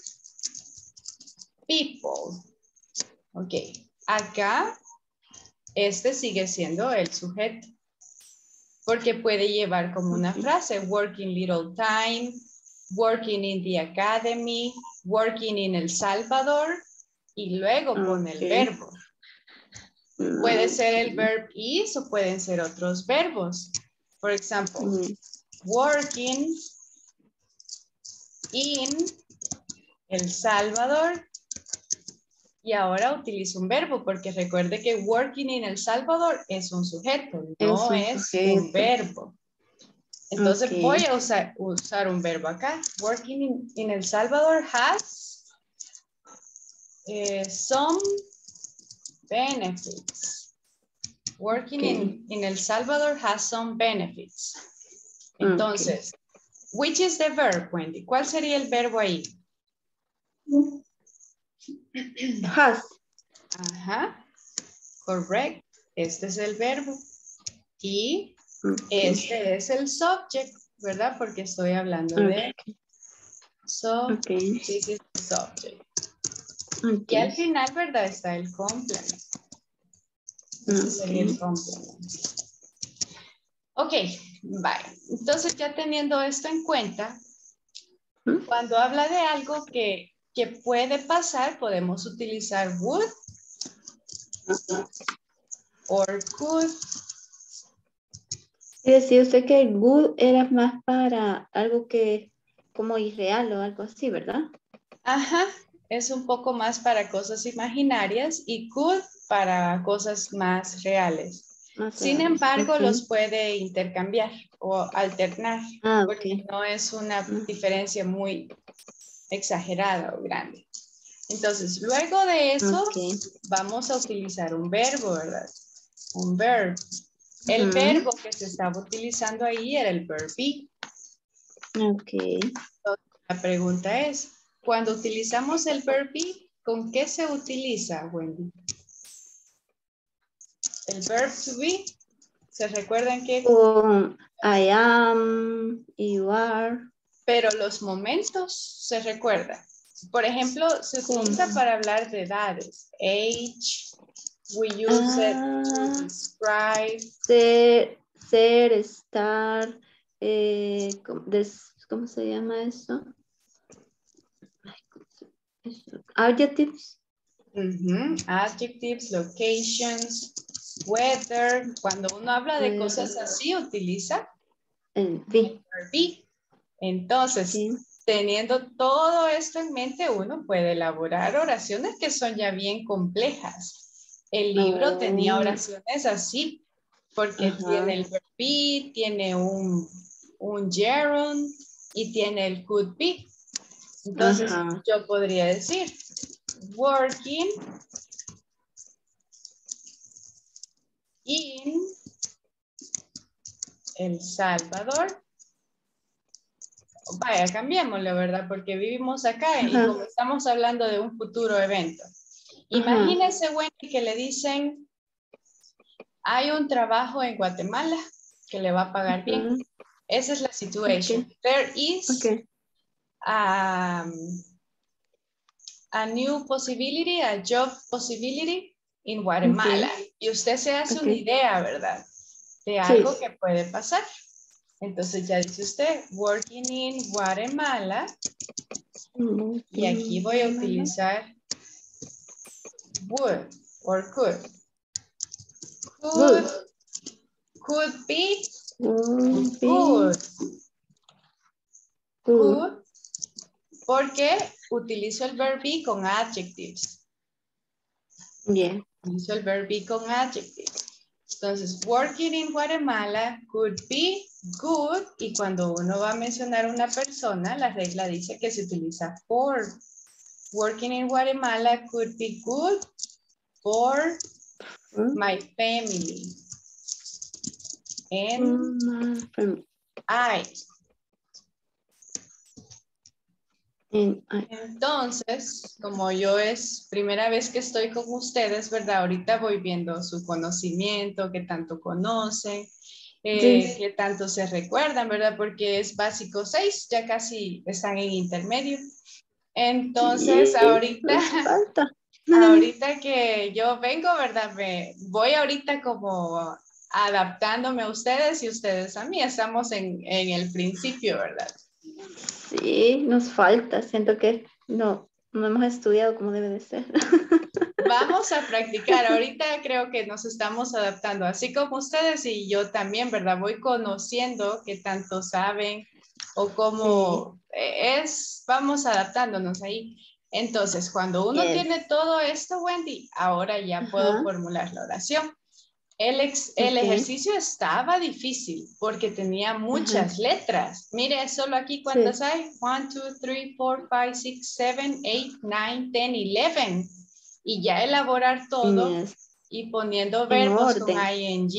people. Ok, acá este sigue siendo el sujeto. Porque puede llevar como una frase, working little time, working in the academy, working in El Salvador, y luego pone el verbo. Puede ser el verb is o pueden ser otros verbos. Por ejemplo, Mm. working in El Salvador. Y ahora utilizo un verbo porque recuerde que working in El Salvador es un sujeto, no Es un es sujeto. un verbo. Entonces voy a usar, usar un verbo acá. Working in, in El Salvador has eh, some benefits. Working in, in El Salvador has some benefits. Entonces, which is the verb, Wendy? ¿Cuál sería el verbo ahí? Has. Ajá. Correct. Este es el verbo. Y este es el subject, ¿verdad? Porque estoy hablando de... So, this is the subject. Y al final, ¿verdad? Está el complement. Ese sería el complement. Ok, vale. Entonces ya teniendo esto en cuenta, cuando habla de algo que, que puede pasar, podemos utilizar would or could. Decía usted que el good era más para algo que como irreal o algo así, ¿verdad? Ajá, es un poco más para cosas imaginarias y could para cosas más reales. Más Sin reales, embargo, los puede intercambiar o alternar, Ah, porque no es una diferencia muy exagerada o grande. Entonces, luego de eso, vamos a utilizar un verbo, ¿verdad? Un verb. El verbo que se estaba utilizando ahí era el verb be. Ok. La pregunta es, cuando utilizamos el verb be, ¿con qué se utiliza, Wendy? El verb to be, ¿se recuerdan que? Con I am, you are. Pero los momentos se recuerdan. Por ejemplo, se utiliza para hablar de edades. Age, we use it to describe. Ser, ser, estar, eh, ¿cómo, des- cómo se llama eso? Adjectives. Adjectives, locations, weather. Cuando uno habla de cosas así, utiliza El be. Entonces, teniendo todo esto en mente, uno puede elaborar oraciones que son ya bien complejas. El libro tenía oraciones así, porque Ajá. tiene el verb be, tiene un, un gerund y tiene el could be. Entonces, Ajá. yo podría decir, working in El Salvador. Vaya, cambiémoslo, ¿verdad? Porque vivimos acá y como estamos hablando de un futuro evento. Imagínese, Wendy, que le dicen, hay un trabajo en Guatemala que le va a pagar bien. Esa es la situation. There is um, a new possibility, a job possibility in Guatemala. Y usted se hace una idea, ¿verdad? De Sí. algo que puede pasar. Entonces ya dice usted, working in Guatemala. Y aquí voy a utilizar would or could. Could, could be Would be. good. Good. Good. Porque utilizo el verb be con adjectives. Bien. Utilizo el verb be con adjectives. Entonces, working in Guatemala could be good. Y cuando uno va a mencionar una persona, la regla dice que se utiliza for. Working in Guatemala could be good for my family. And I. Entonces, como yo es primera vez que estoy con ustedes, ¿verdad? Ahorita voy viendo su conocimiento, qué tanto conocen, eh, Sí. qué tanto se recuerdan, ¿verdad? Porque es básico 6, ya casi están en intermedio. Entonces, Sí, ahorita, falta. ahorita que yo vengo, ¿verdad? Me voy ahorita como adaptándome a ustedes y ustedes a mí. Estamos en, en el principio, ¿verdad? Sí, nos falta. Siento que no, no hemos estudiado como debe de ser. Vamos a practicar. Ahorita creo que nos estamos adaptando, así como ustedes y yo también, ¿verdad? Voy conociendo qué tanto saben o cómo eh, es, vamos adaptándonos ahí. Entonces, cuando uno Yes. tiene todo esto, Wendy, ahora ya puedo Ajá. formular la oración. El, ex- el Ok. ejercicio estaba difícil porque tenía muchas letras. Mire, solo aquí cuántas hay. 1, 2, 3, 4, 5, 6, 7, 8, 9, 10, 11. Y ya elaborar todo Yes. y poniendo En verbos con ing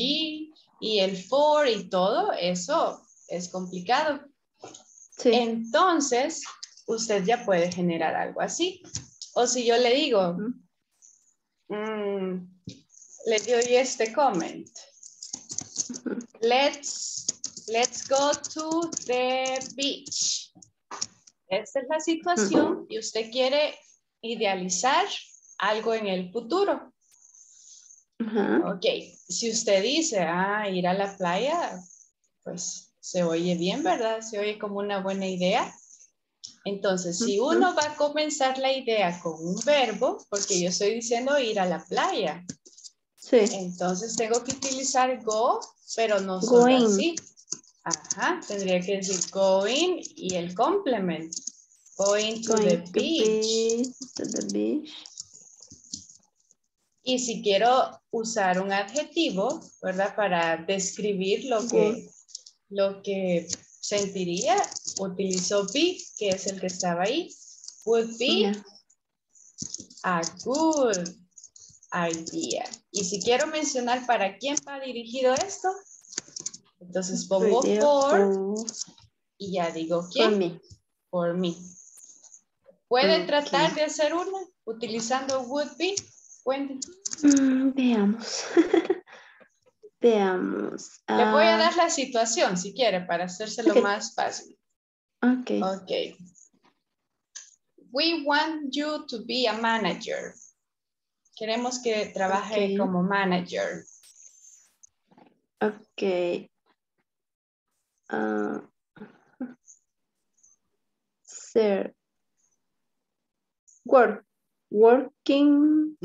y el for y todo, eso es complicado. Entonces, usted ya puede generar algo así. O si yo le digo, mm, le doy este comment. Let's, let's go to the beach. Esta es la situación y usted quiere idealizar algo en el futuro. Ok, si usted dice, ah, ir a la playa, pues se oye bien, ¿verdad? Se oye como una buena idea. Entonces, si uno va a comenzar la idea con un verbo, porque yo estoy diciendo ir a la playa, entonces tengo que utilizar go, pero no solo Going. así. Ajá, tendría que decir going y el complement. Going to Going the to beach. be to the beach. Y si quiero usar un adjetivo, ¿verdad? Para describir lo que, lo que sentiría, utilizo be, que es el que estaba ahí. Would be a good idea. Y si quiero mencionar para quién va dirigido esto, entonces pongo Sería for y ya digo quién. Por mí. Por mí. ¿Puede tratar de hacer una utilizando would be? Wendy. Mm, veamos. veamos. Le voy a Ah, dar la situación si quiere para hacérselo Ok. más fácil. Ok. Ok. We want you to be a manager. Queremos que trabaje Ok. como manager. Ok. Ser. Work. Working.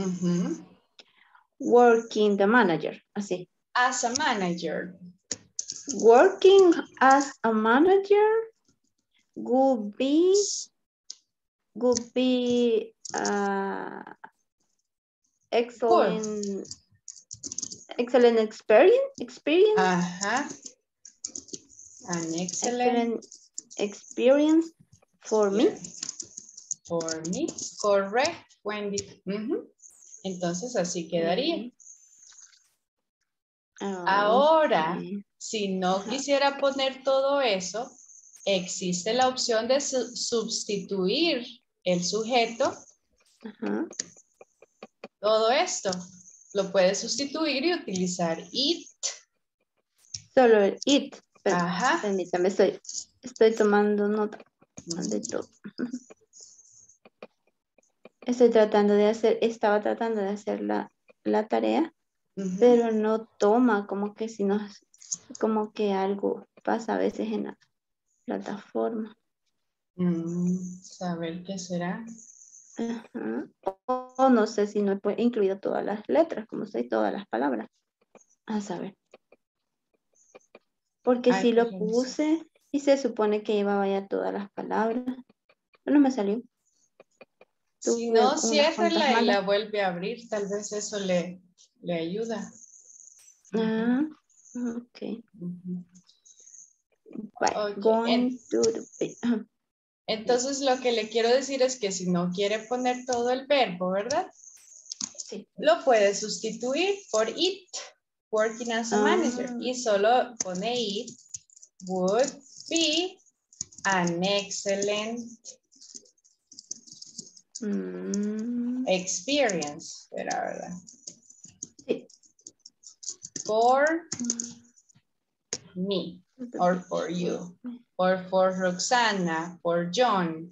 Working the manager. Así. As a manager. Working as a manager would be would be uh, excellent Excellent experience. experience. Ajá. An excellent, Excellent experience for me. for me. Correct, Wendy. Ujú. Entonces así quedaría. Ah, Ahora, si no quisiera poner todo eso, existe la opción de su- sustituir el sujeto. Todo esto lo puede sustituir y utilizar it. Solo el it. Pero, Ajá. Permítame, estoy, estoy tomando nota de todo. Estoy tratando de hacer, estaba tratando de hacer la, la tarea, Pero no toma, como que si no, como que algo pasa a veces en la plataforma. Mm, saber qué será. Ajá. O, o no sé si no he incluido todas las letras, como sé, todas las palabras. A saber. Porque Ay, si lo sé. puse y se supone que llevaba ya todas las palabras. No me salió. Si no, ciérrala cuantas y la vuelve a abrir. Tal vez eso le, le ayuda. Ah, ok. Ujú. Bye. Ok, Going en-. Entonces lo que le quiero decir es que si no quiere poner todo el verbo, ¿verdad? Sí. Lo puede sustituir por it, working as a manager. Ah. Y solo pone it, would be an excellent Mm, experience. ¿verdad? For me or for you or for Roxana, for John.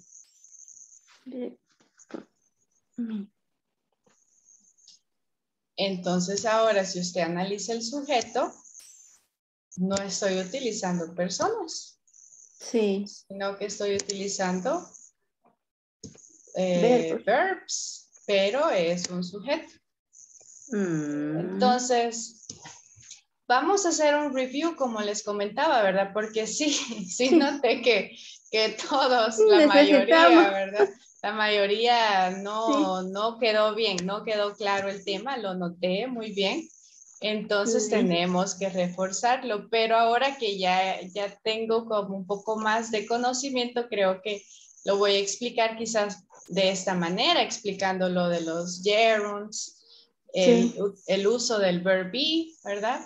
Entonces ahora si usted analiza el sujeto, no estoy utilizando personas, Sí. sino que estoy utilizando eh, verbs, pero es un sujeto. Mm, Entonces, vamos a hacer un review como les comentaba, ¿verdad? Porque sí, sí Sí. noté que, que todos, la mayoría. ¿verdad? La mayoría no, no quedó bien, no quedó claro el tema, lo noté muy bien. Entonces Sí. tenemos que reforzarlo, pero ahora que ya, ya tengo como un poco más de conocimiento, creo que lo voy a explicar quizás de esta manera, explicando lo de los gerunds, el, Sí. el uso del verb be, ¿verdad?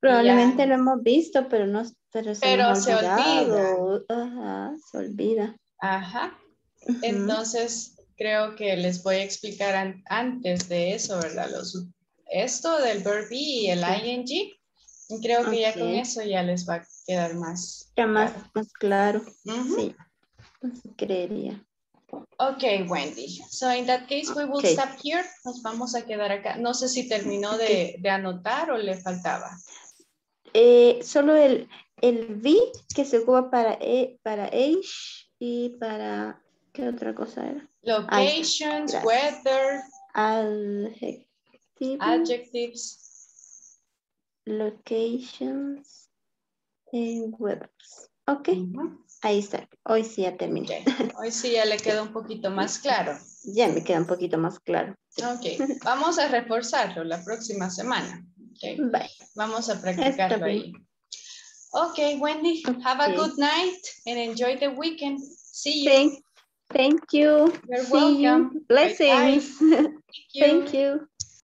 Probablemente Ya. lo hemos visto, pero no, pero se Pero se olvidado. Ajá, se olvida. Ajá. Ujú. Entonces, creo que les voy a explicar an- antes de eso, ¿verdad? Los, esto del verb be y el Ok. ing. Creo que ya con eso ya les va a quedar más. Ya más, claro. más claro. Ujú. Sí. Así creería. Ok, Wendy. So in that case, we will Ok. stop here. Nos vamos a quedar acá. No sé si terminó de, de anotar o le faltaba. Eh, solo el, el V que se ocupa para, e, para age y para. ¿Qué otra cosa era? Locations, weather, Adjective, adjectives. locations, and verbs. Ok, ahí está. Hoy sí ya terminé. Hoy sí ya le quedó un poquito más claro. Ya me queda un poquito más claro. Ok. Vamos a reforzarlo la próxima semana. Ok. Bye. Vamos a Está practicarlo bien. ahí. Ok, Wendy. Have a good night and enjoy the weekend. See you. Thank, thank you. You're See you. welcome. Bye-bye. Blessings. Thank you. Thank you.